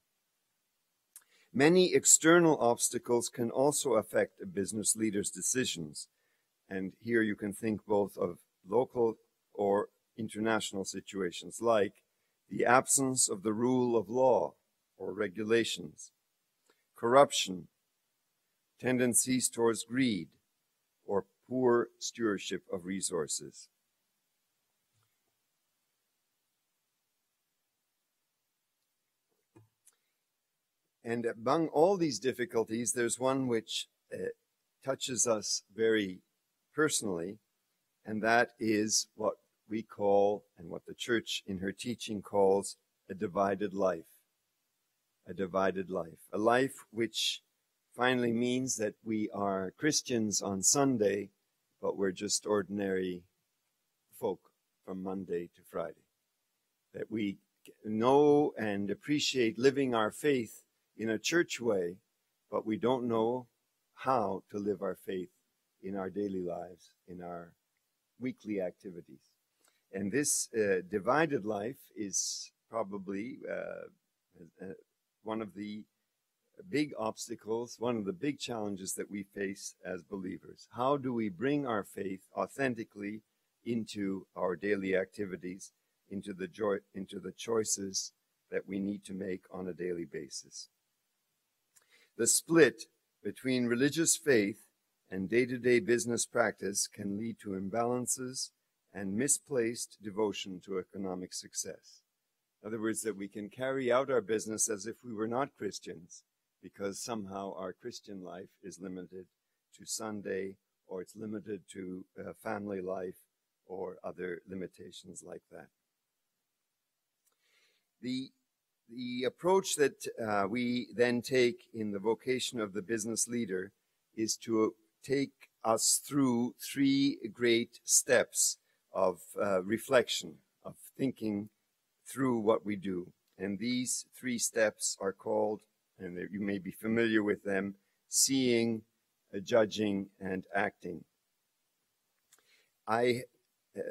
Many external obstacles can also affect a business leader's decisions. And here you can think both of local or international situations, like the absence of the rule of law or regulations, corruption, tendencies towards greed, or poor stewardship of resources. And among all these difficulties, there's one which uh, touches us very personally, and that is what we call, and what the church in her teaching calls, a divided life a divided life, a life which finally means that we are Christians on Sunday, but we're just ordinary folk from Monday to Friday. That we know and appreciate living our faith in a church way, but we don't know how to live our faith in our daily lives, in our weekly activities. And this uh, divided life is probably uh, one of the big obstacles, one of the big challenges that we face as believers. How do we bring our faith authentically into our daily activities, into the joy, into the choices that we need to make on a daily basis? The split between religious faith and day-to-day business practice can lead to imbalances and misplaced devotion to economic success. In other words, that we can carry out our business as if we were not Christians because somehow our Christian life is limited to Sunday or it's limited to uh, family life or other limitations like that. The, the approach that uh, we then take in the vocation of the business leader is to take us through three great steps of uh, reflection, of thinking through what we do. And these three steps are called, and you may be familiar with them, seeing, uh, judging, and acting. I, uh,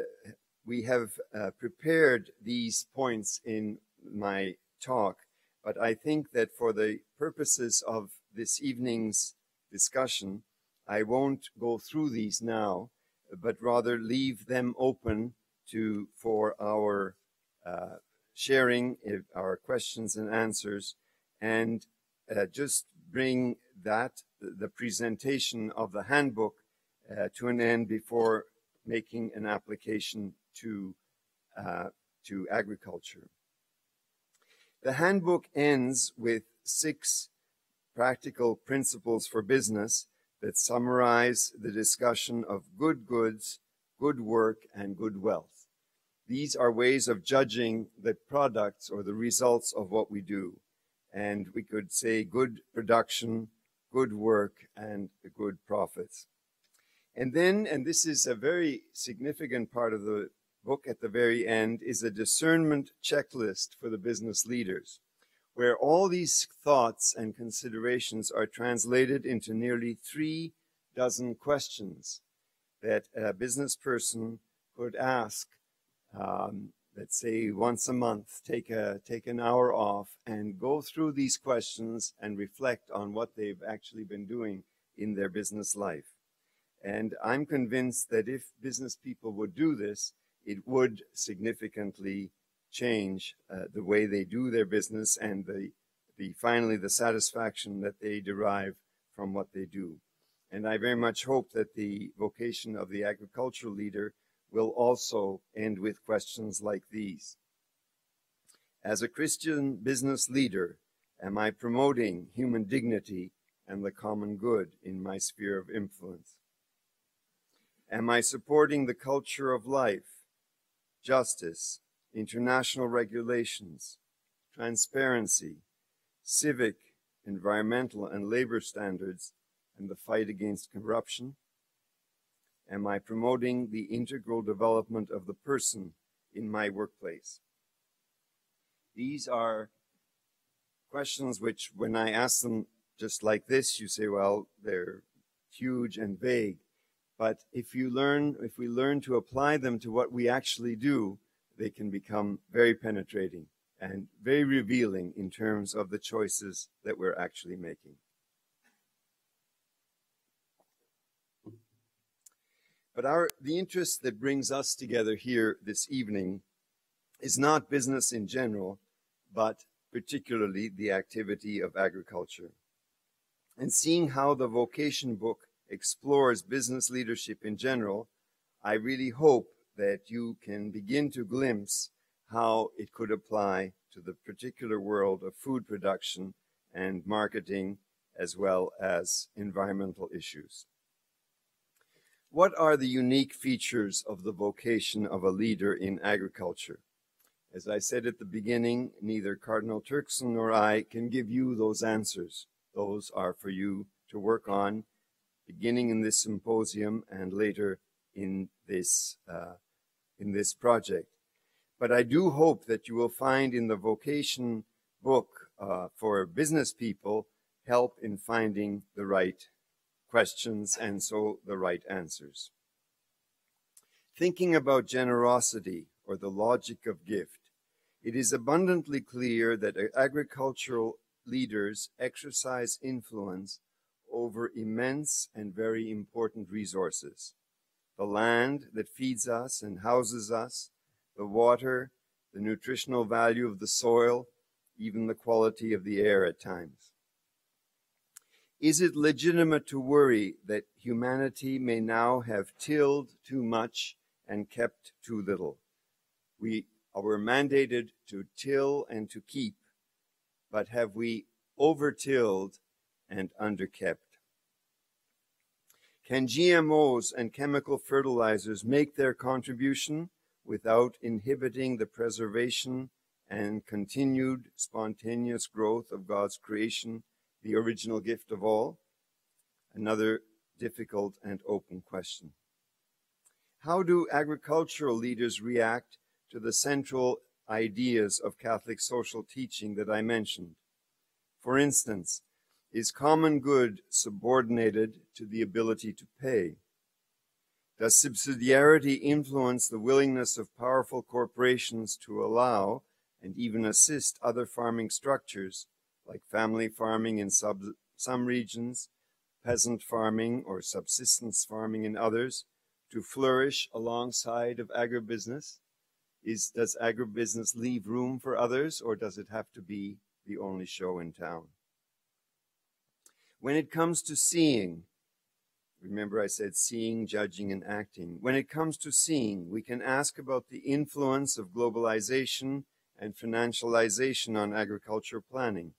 we have uh, prepared these points in my talk, but I think that for the purposes of this evening's discussion, I won't go through these now, but rather leave them open to for our uh, sharing our questions and answers, and uh, just bring that the presentation of the handbook uh, to an end before making an application to uh, to agriculture. The handbook ends with six practical principles for business that summarize the discussion of good goods, good work, and good wealth. These are ways of judging the products or the results of what we do. And we could say good production, good work, and good profits. And then, and this is a very significant part of the book at the very end, is a discernment checklist for the business leaders where all these thoughts and considerations are translated into nearly three dozen questions that a business person could ask, um, let's say once a month, take a take an hour off and go through these questions and reflect on what they've actually been doing in their business life. And I'm convinced that if business people would do this, it would significantly change uh, the way they do their business and the, the finally the satisfaction that they derive from what they do. And I very much hope that the vocation of the agricultural leader will also end with questions like these. As a Christian business leader, am I promoting human dignity and the common good in my sphere of influence? Am I supporting the culture of life, justice, international regulations, transparency, civic, environmental, and labor standards, and the fight against corruption? Am I promoting the integral development of the person in my workplace? These are questions which, when I ask them just like this, you say, well, they're huge and vague. But if you learn, if we learn to apply them to what we actually do, they can become very penetrating and very revealing in terms of the choices that we're actually making. But our, the interest that brings us together here this evening is not business in general, but particularly the activity of agriculture. And seeing how the vocation book explores business leadership in general, I really hope that you can begin to glimpse how it could apply to the particular world of food production and marketing as well as environmental issues. What are the unique features of the vocation of a leader in agriculture? As I said at the beginning, neither Cardinal Turkson nor I can give you those answers. Those are for you to work on, beginning in this symposium and later in this, uh, in this project. But I do hope that you will find in the vocation book uh, for business people help in finding the right questions and so the right answers. Thinking about generosity or the logic of gift, it is abundantly clear that agricultural leaders exercise influence over immense and very important resources. The land that feeds us and houses us, the water, the nutritional value of the soil, even the quality of the air at times. Is it legitimate to worry that humanity may now have tilled too much and kept too little? We are mandated to till and to keep, but have we overtilled and underkept? Can GMOs and chemical fertilizers make their contribution without inhibiting the preservation and continued spontaneous growth of God's creation the original gift of all? Another difficult and open question. How do agricultural leaders react to the central ideas of Catholic social teaching that I mentioned? For instance, is common good subordinated to the ability to pay? Does subsidiarity influence the willingness of powerful corporations to allow and even assist other farming structures like family farming in sub, some regions, peasant farming or subsistence farming in others, to flourish alongside of agribusiness? Is, does agribusiness leave room for others, or does it have to be the only show in town? When it comes to seeing, remember I said seeing, judging, and acting. When it comes to seeing, we can ask about the influence of globalization and financialization on agriculture planning.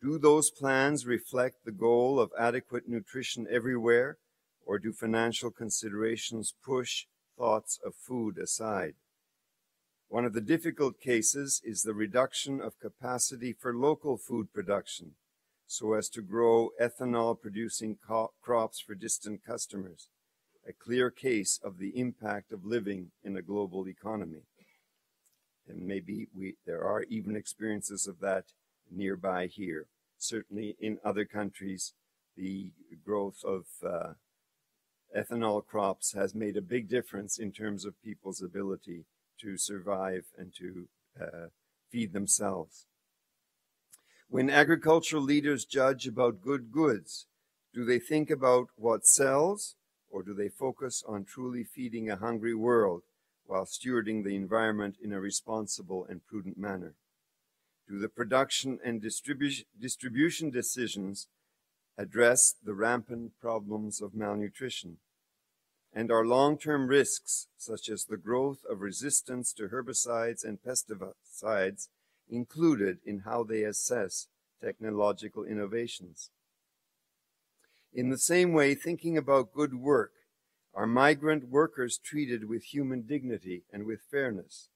Do those plans reflect the goal of adequate nutrition everywhere, or do financial considerations push thoughts of food aside? One of the difficult cases is the reduction of capacity for local food production so as to grow ethanol producing crops for distant customers, a clear case of the impact of living in a global economy. And maybe we, there are even experiences of that nearby here. Certainly in other countries, the growth of uh, ethanol crops has made a big difference in terms of people's ability to survive and to uh, feed themselves. When agricultural leaders judge about good goods, do they think about what sells or do they focus on truly feeding a hungry world while stewarding the environment in a responsible and prudent manner? Do the production and distribu- distribution decisions address the rampant problems of malnutrition? And are long term risks, such as the growth of resistance to herbicides and pesticides, included in how they assess technological innovations? In the same way, thinking about good work, are migrant workers treated with human dignity and with fairness?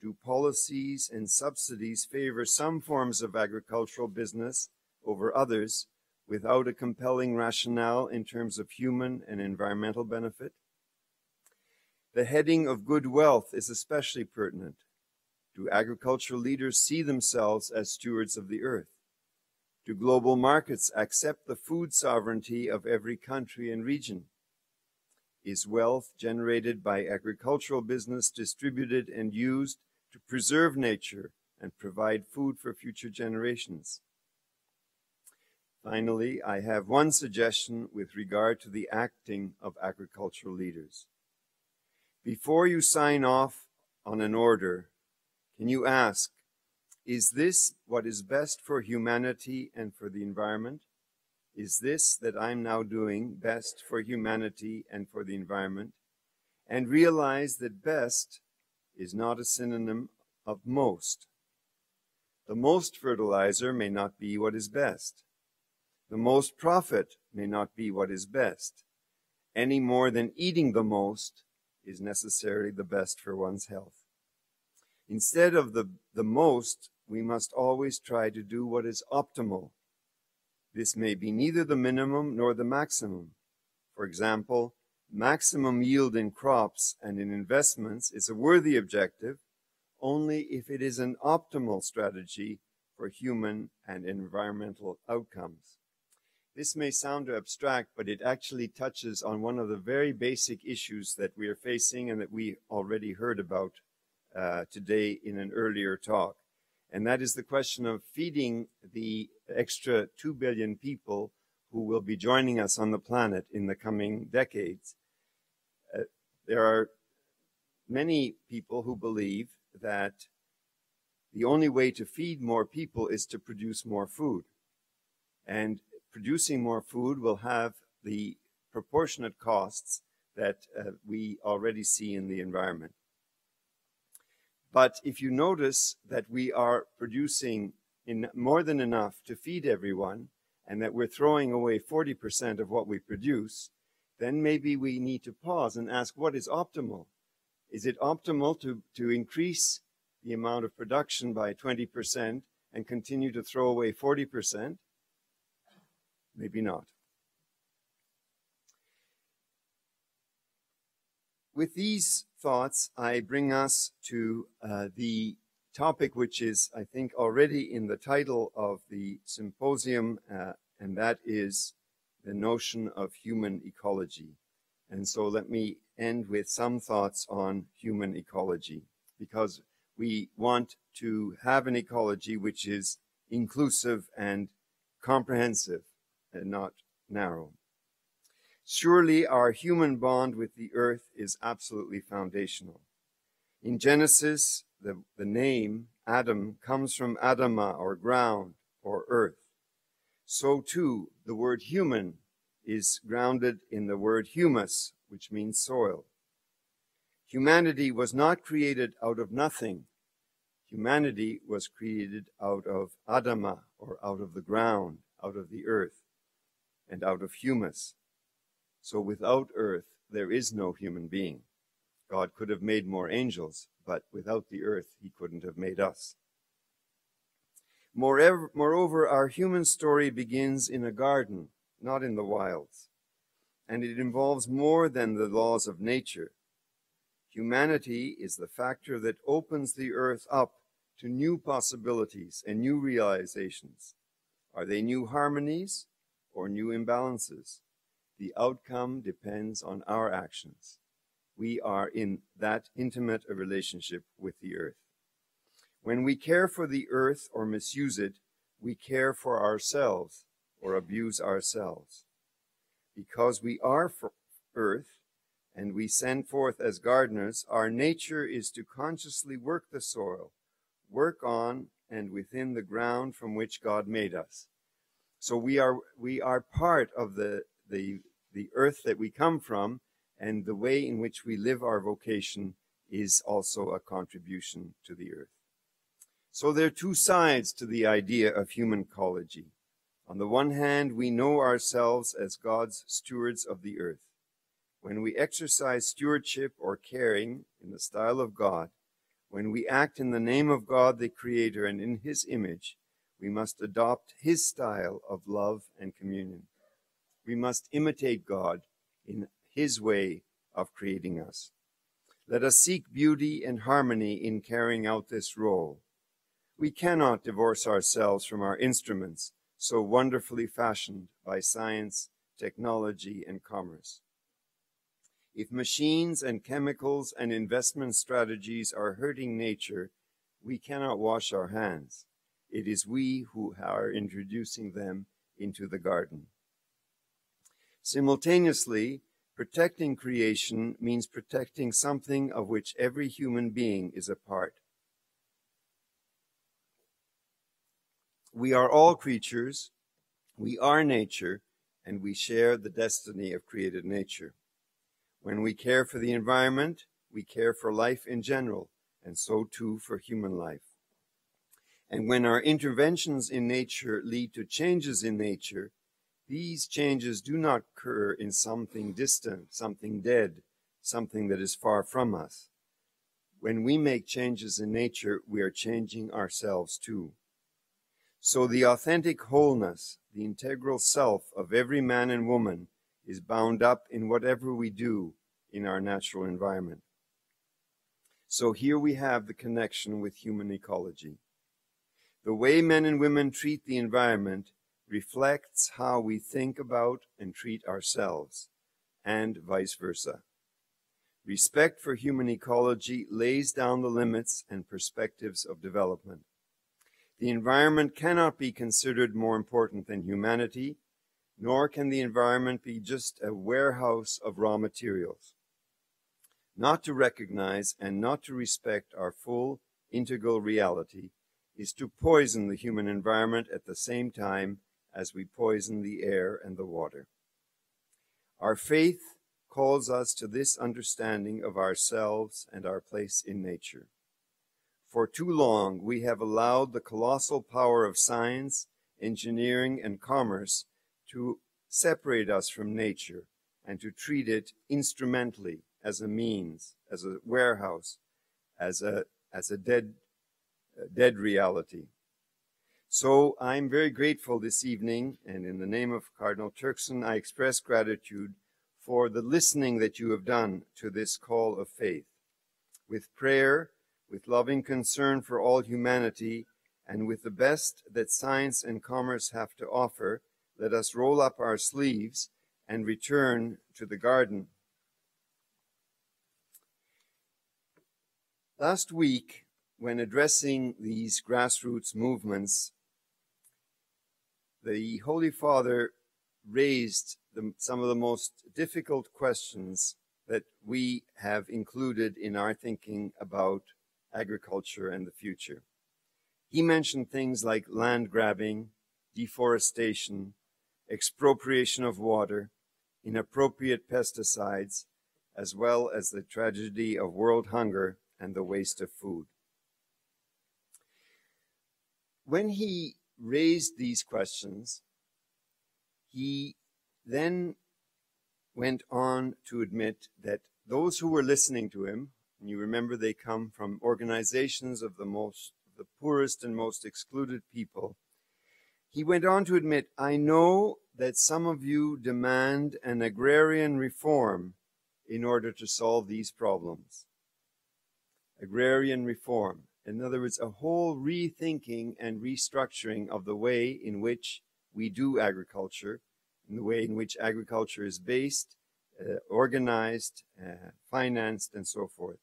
Do policies and subsidies favor some forms of agricultural business over others without a compelling rationale in terms of human and environmental benefit? The heading of good wealth is especially pertinent. Do agricultural leaders see themselves as stewards of the earth? Do global markets accept the food sovereignty of every country and region? Is wealth generated by agricultural business distributed and used to preserve nature and provide food for future generations. Finally, I have one suggestion with regard to the acting of agricultural leaders. Before you sign off on an order, can you ask, is this what is best for humanity and for the environment? Is this that I'm now doing best for humanity and for the environment? And realize that best is not a synonym of most. The most fertilizer may not be what is best. The most profit may not be what is best, any more than eating the most is necessarily the best for one's health. Instead of the, the most, we must always try to do what is optimal. This may be neither the minimum nor the maximum. For example, maximum yield in crops and in investments is a worthy objective only if it is an optimal strategy for human and environmental outcomes. This may sound abstract, but it actually touches on one of the very basic issues that we are facing and that we already heard about uh, today in an earlier talk. And that is the question of feeding the extra 2 billion people who will be joining us on the planet in the coming decades. There are many people who believe that the only way to feed more people is to produce more food. And producing more food will have the proportionate costs that uh, we already see in the environment. But if you notice that we are producing in more than enough to feed everyone, and that we're throwing away 40% of what we produce, then maybe we need to pause and ask what is optimal? Is it optimal to, to increase the amount of production by 20% and continue to throw away 40%? Maybe not. With these thoughts, I bring us to uh, the topic which is, I think, already in the title of the symposium, uh, and that is the notion of human ecology. And so let me end with some thoughts on human ecology, because we want to have an ecology which is inclusive and comprehensive and not narrow. Surely our human bond with the earth is absolutely foundational. In Genesis, the, the name Adam comes from Adama or ground or earth. So too, the word human is grounded in the word humus, which means soil. Humanity was not created out of nothing. Humanity was created out of Adama, or out of the ground, out of the earth, and out of humus. So without earth, there is no human being. God could have made more angels, but without the earth, he couldn't have made us. Moreover, moreover, our human story begins in a garden, not in the wilds. And it involves more than the laws of nature. Humanity is the factor that opens the earth up to new possibilities and new realizations. Are they new harmonies or new imbalances? The outcome depends on our actions. We are in that intimate a relationship with the earth. When we care for the earth or misuse it, we care for ourselves or abuse ourselves. Because we are for earth, and we send forth as gardeners, our nature is to consciously work the soil, work on and within the ground from which God made us. So we are we are part of the the the earth that we come from, and the way in which we live our vocation is also a contribution to the earth. So there are two sides to the idea of human ecology. On the one hand, we know ourselves as God's stewards of the earth. When we exercise stewardship or caring in the style of God, when we act in the name of God the Creator and in His image, we must adopt His style of love and communion. We must imitate God in His way of creating us. Let us seek beauty and harmony in carrying out this role. We cannot divorce ourselves from our instruments, so wonderfully fashioned by science, technology, and commerce. If machines and chemicals and investment strategies are hurting nature, we cannot wash our hands. It is we who are introducing them into the garden. Simultaneously, protecting creation means protecting something of which every human being is a part. We are all creatures, we are nature, and we share the destiny of created nature. When we care for the environment, we care for life in general, and so too for human life. And when our interventions in nature lead to changes in nature, these changes do not occur in something distant, something dead, something that is far from us. when we make changes in nature, we are changing ourselves too. So the authentic wholeness, the integral self of every man and woman is bound up in whatever we do in our natural environment. So here we have the connection with human ecology. The way men and women treat the environment reflects how we think about and treat ourselves, and vice versa. Respect for human ecology lays down the limits and perspectives of development. The environment cannot be considered more important than humanity, nor can the environment be just a warehouse of raw materials. Not to recognize and not to respect our full integral reality is to poison the human environment at the same time as we poison the air and the water. Our faith calls us to this understanding of ourselves and our place in nature. For too long, we have allowed the colossal power of science, engineering, and commerce to separate us from nature and to treat it instrumentally as a means, as a warehouse, as a, as a dead, dead reality. So I'm very grateful this evening, and in the name of Cardinal Turkson, I express gratitude for the listening that you have done to this call of faith. With prayer, with loving concern for all humanity, and with the best that science and commerce have to offer, let us roll up our sleeves and return to the garden. Last week, when addressing these grassroots movements, the Holy Father raised the, some of the most difficult questions that we have included in our thinking about agriculture and the future. He mentioned things like land grabbing, deforestation, expropriation of water, inappropriate pesticides, as well as the tragedy of world hunger and the waste of food. When he raised these questions, he then went on to admit that those who were listening to him, and you remember they come from organizations of the most, the poorest and most excluded people, he went on to admit, I know that some of you demand an agrarian reform in order to solve these problems. Agrarian reform. In other words, a whole rethinking and restructuring of the way in which we do agriculture, in the way in which agriculture is based, uh, organized, uh, financed, and so forth.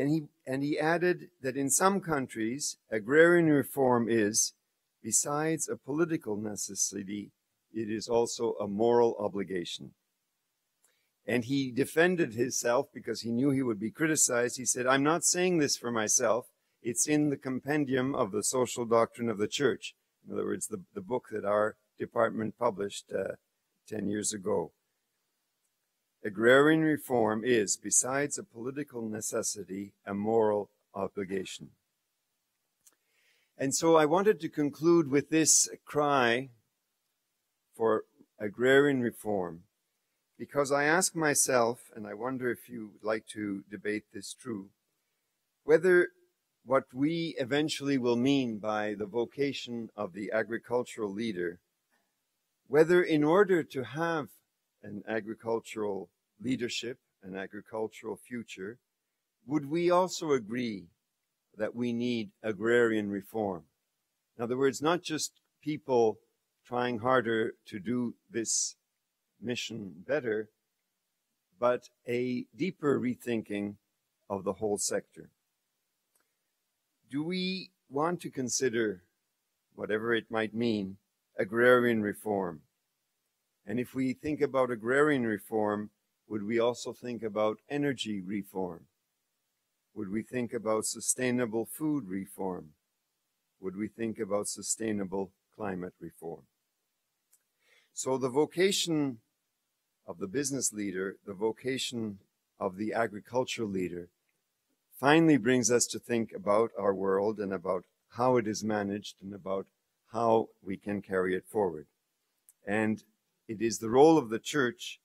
And he, and he added that in some countries, agrarian reform is, besides a political necessity, it is also a moral obligation. And he defended himself because he knew he would be criticized. He said, I'm not saying this for myself. It's in the compendium of the social doctrine of the church. In other words, the, the book that our department published uh, 10 years ago. Agrarian reform is, besides a political necessity, a moral obligation. And so I wanted to conclude with this cry for agrarian reform because I ask myself, and I wonder if you would like to debate this true, whether what we eventually will mean by the vocation of the agricultural leader, whether in order to have an agricultural leadership, an agricultural future, would we also agree that we need agrarian reform? In other words, not just people trying harder to do this mission better, but a deeper rethinking of the whole sector. Do we want to consider, whatever it might mean, agrarian reform? And if we think about agrarian reform, would we also think about energy reform? Would we think about sustainable food reform? Would we think about sustainable climate reform? So the vocation of the business leader, the vocation of the agricultural leader, finally brings us to think about our world and about how it is managed and about how we can carry it forward. And it is the role of the church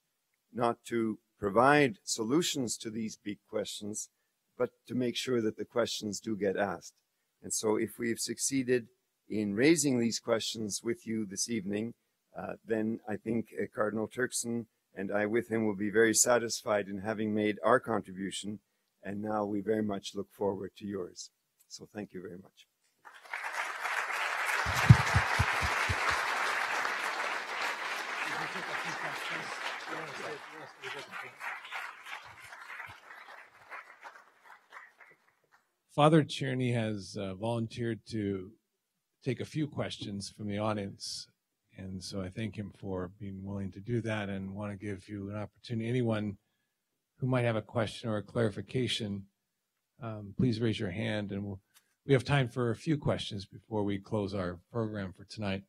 not to provide solutions to these big questions, but to make sure that the questions do get asked. And so if we've succeeded in raising these questions with you this evening, uh, then I think uh, Cardinal Turkson and I with him will be very satisfied in having made our contribution. And now we very much look forward to yours. So thank you very much. Father Czerny has uh, volunteered to take a few questions from the audience. And so I thank him for being willing to do that and want to give you an opportunity. Anyone who might have a question or a clarification, um, please raise your hand and we'll, we have time for a few questions before we close our program for tonight.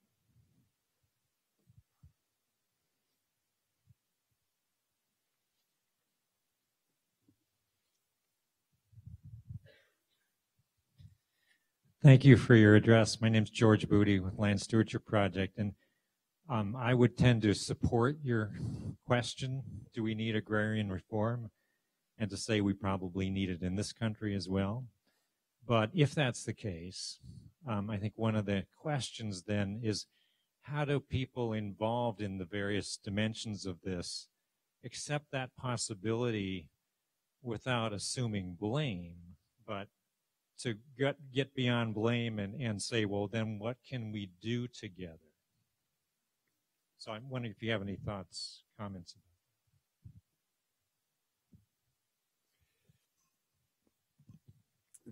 Thank you for your address. My name is George Boody with Land Stewardship Project, and um, I would tend to support your question do we need agrarian reform? And to say we probably need it in this country as well. But if that's the case, um, I think one of the questions then is how do people involved in the various dimensions of this accept that possibility without assuming blame, but to get, get beyond blame and, and say, well, then what can we do together? So I'm wondering if you have any thoughts, comments.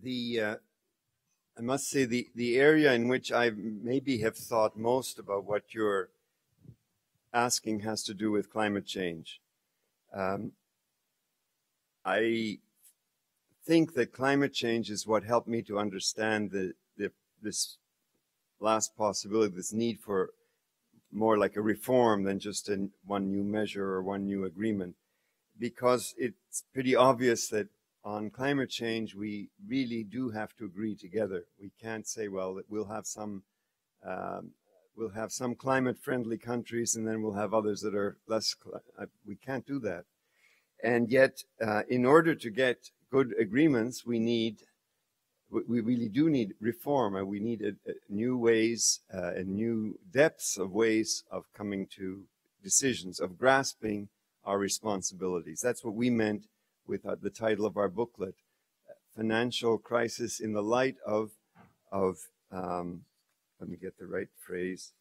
The uh, I must say the the area in which I maybe have thought most about what you're asking has to do with climate change. Um, I think that climate change is what helped me to understand the, the, this last possibility, this need for more like a reform than just a, one new measure or one new agreement. Because it's pretty obvious that on climate change, we really do have to agree together. We can't say, well, we'll have some, um, we'll have some climate-friendly countries, and then we'll have others that are less. Uh, we can't do that. And yet, uh, in order to get good agreements, we need, we really do need reform, and we need a, a new ways uh, and new depths of ways of coming to decisions, of grasping our responsibilities. That's what we meant with uh, the title of our booklet, Financial Crisis in the Light of, of um, let me get the right phrase,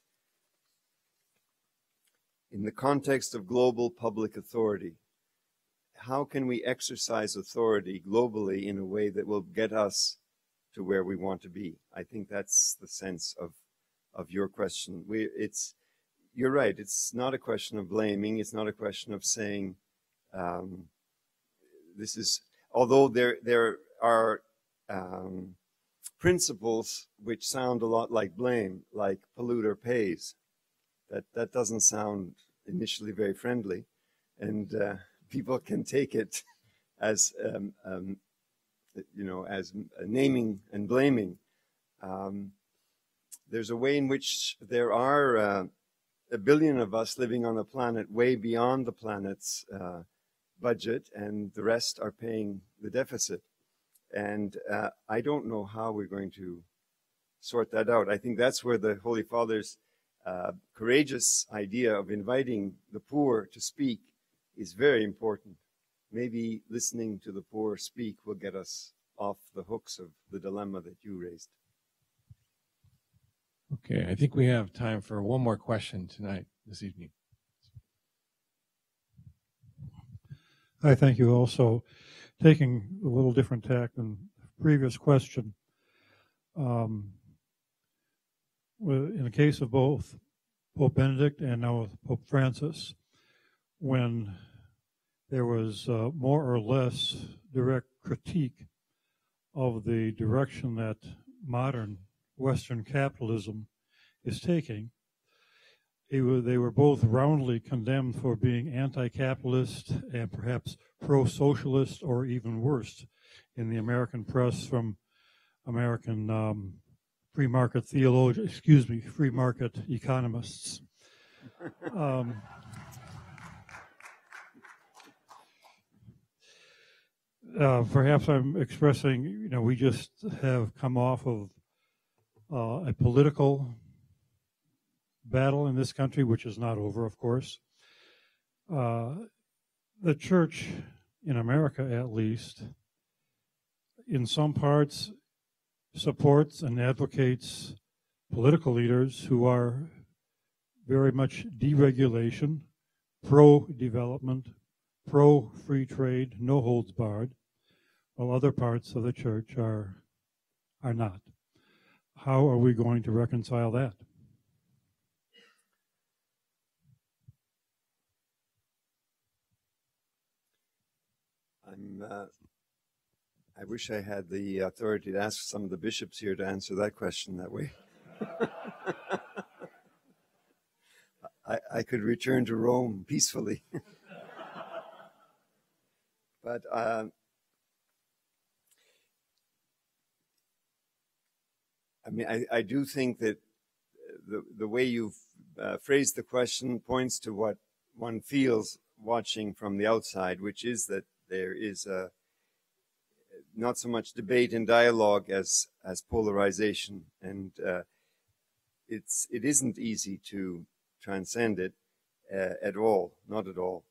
in the context of global public authority how can we exercise authority globally in a way that will get us to where we want to be? I think that's the sense of of your question. We, it's you're right. It's not a question of blaming. It's not a question of saying um, this is. Although there there are um, principles which sound a lot like blame, like polluter pays. That that doesn't sound initially very friendly, and uh, people can take it as um, um, you know as naming and blaming. Um, there's a way in which there are uh, a billion of us living on the planet way beyond the planet's uh, budget, and the rest are paying the deficit. And uh, I don't know how we're going to sort that out. I think that's where the Holy Father's uh, courageous idea of inviting the poor to speak is very important. Maybe listening to the poor speak will get us off the hooks of the dilemma that you raised. Okay, I think we have time for one more question tonight, this evening. I thank you also. Taking a little different tack than the previous question. Um, in the case of both Pope Benedict and now Pope Francis, when there was uh, more or less direct critique of the direction that modern Western capitalism is taking. They were, they were both roundly condemned for being anti capitalist and perhaps pro socialist, or even worse, in the American press from American um, free market theologians, excuse me, free market economists. Um, uh, perhaps I'm expressing, you know, we just have come off of uh, a political battle in this country, which is not over, of course. Uh, the church in America, at least, in some parts, supports and advocates political leaders who are very much deregulation, pro development, pro free trade, no holds barred, while other parts of the church are, are not. How are we going to reconcile that? I'm, uh, I wish I had the authority to ask some of the bishops here to answer that question that way. I, I could return to Rome peacefully. but uh, I mean, I, I do think that the, the way you've uh, phrased the question points to what one feels watching from the outside, which is that there is a, not so much debate and dialogue as as polarization, and uh, it's it isn't easy to transcend it uh, at all, not at all.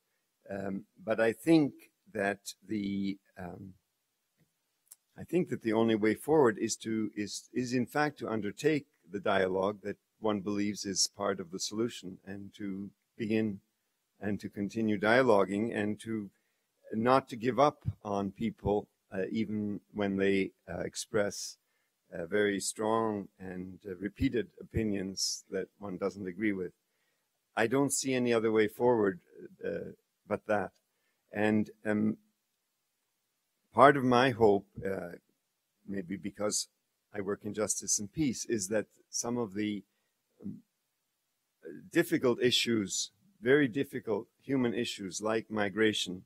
Um, but I think that the um, I think that the only way forward is to is is in fact to undertake the dialogue that one believes is part of the solution, and to begin and to continue dialoguing and to not to give up on people uh, even when they uh, express uh, very strong and uh, repeated opinions that one doesn't agree with. I don't see any other way forward uh, but that. And um, part of my hope, uh, maybe because I work in justice and peace, is that some of the um, difficult issues, very difficult human issues like migration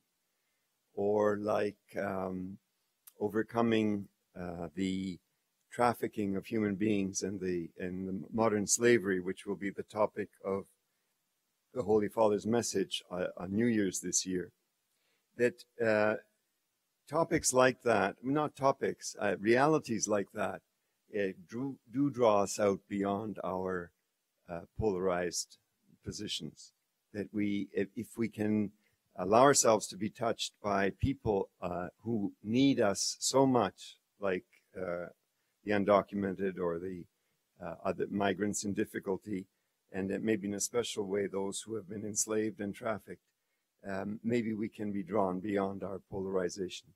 or like um, overcoming uh, the trafficking of human beings and the and the modern slavery, which will be the topic of the Holy Father's message uh, on New Year's this year. That uh, topics like that, not topics, uh, realities like that, uh, do, do, draw us out beyond our uh, polarized positions. That we, if, if we can allow ourselves to be touched by people uh, who need us so much, like uh, the undocumented or the uh, other migrants in difficulty, and maybe in a special way those who have been enslaved and trafficked. Um, maybe we can be drawn beyond our polarization.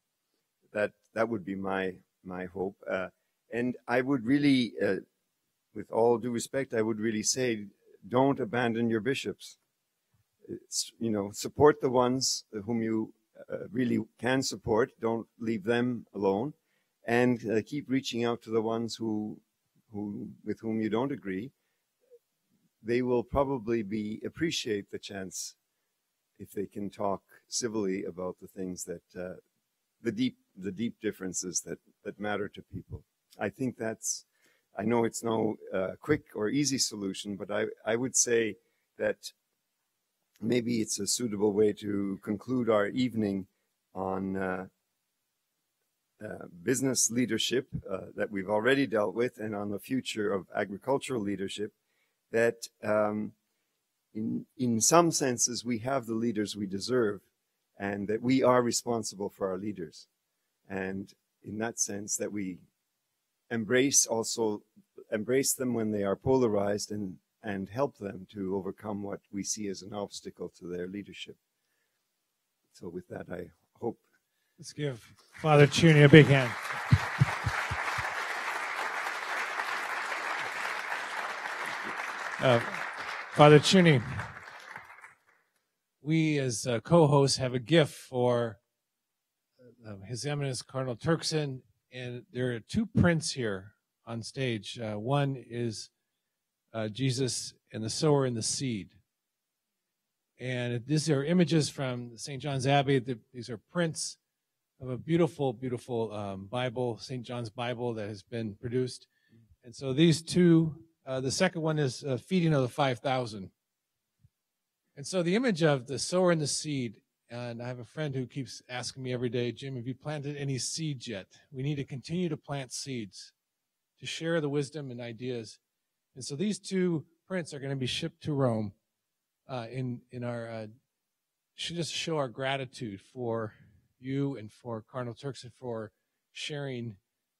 That that would be my my hope. Uh, and I would really, uh, with all due respect, I would really say, don't abandon your bishops you know, support the ones whom you uh, really can support. Don't leave them alone, and uh, keep reaching out to the ones who, who with whom you don't agree. They will probably be appreciate the chance if they can talk civilly about the things that uh, the deep the deep differences that that matter to people. I think that's. I know it's no uh, quick or easy solution, but I I would say that maybe it's a suitable way to conclude our evening on uh, uh, business leadership uh, that we've already dealt with and on the future of agricultural leadership that um, in, in some senses we have the leaders we deserve and that we are responsible for our leaders and in that sense that we embrace also embrace them when they are polarized and and help them to overcome what we see as an obstacle to their leadership. So, with that, I hope. Let's give Father Czerny a big hand. Uh, Father Czerny, we as uh, co-hosts have a gift for uh, His Eminence Cardinal Turkson, and there are two prints here on stage. Uh, one is uh, Jesus and the sower and the seed. And these are images from St. John's Abbey. These are prints of a beautiful, beautiful um, Bible, St. John's Bible that has been produced. And so these two, uh, the second one is uh, feeding of the 5,000. And so the image of the sower and the seed And I have a friend who keeps asking me every day, Jim, have you planted any seeds yet? We need to continue to plant seeds, to share the wisdom and ideas. And so these two prints are going to be shipped to Rome uh, in, in our, uh, should just show our gratitude for you and for Cardinal Turkson for sharing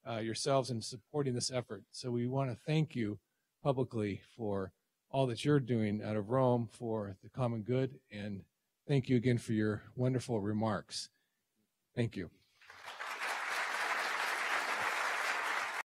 uh, yourselves and supporting this effort. So we want to thank you publicly for all that you're doing out of Rome for the common good. And thank you again for your wonderful remarks. Thank you.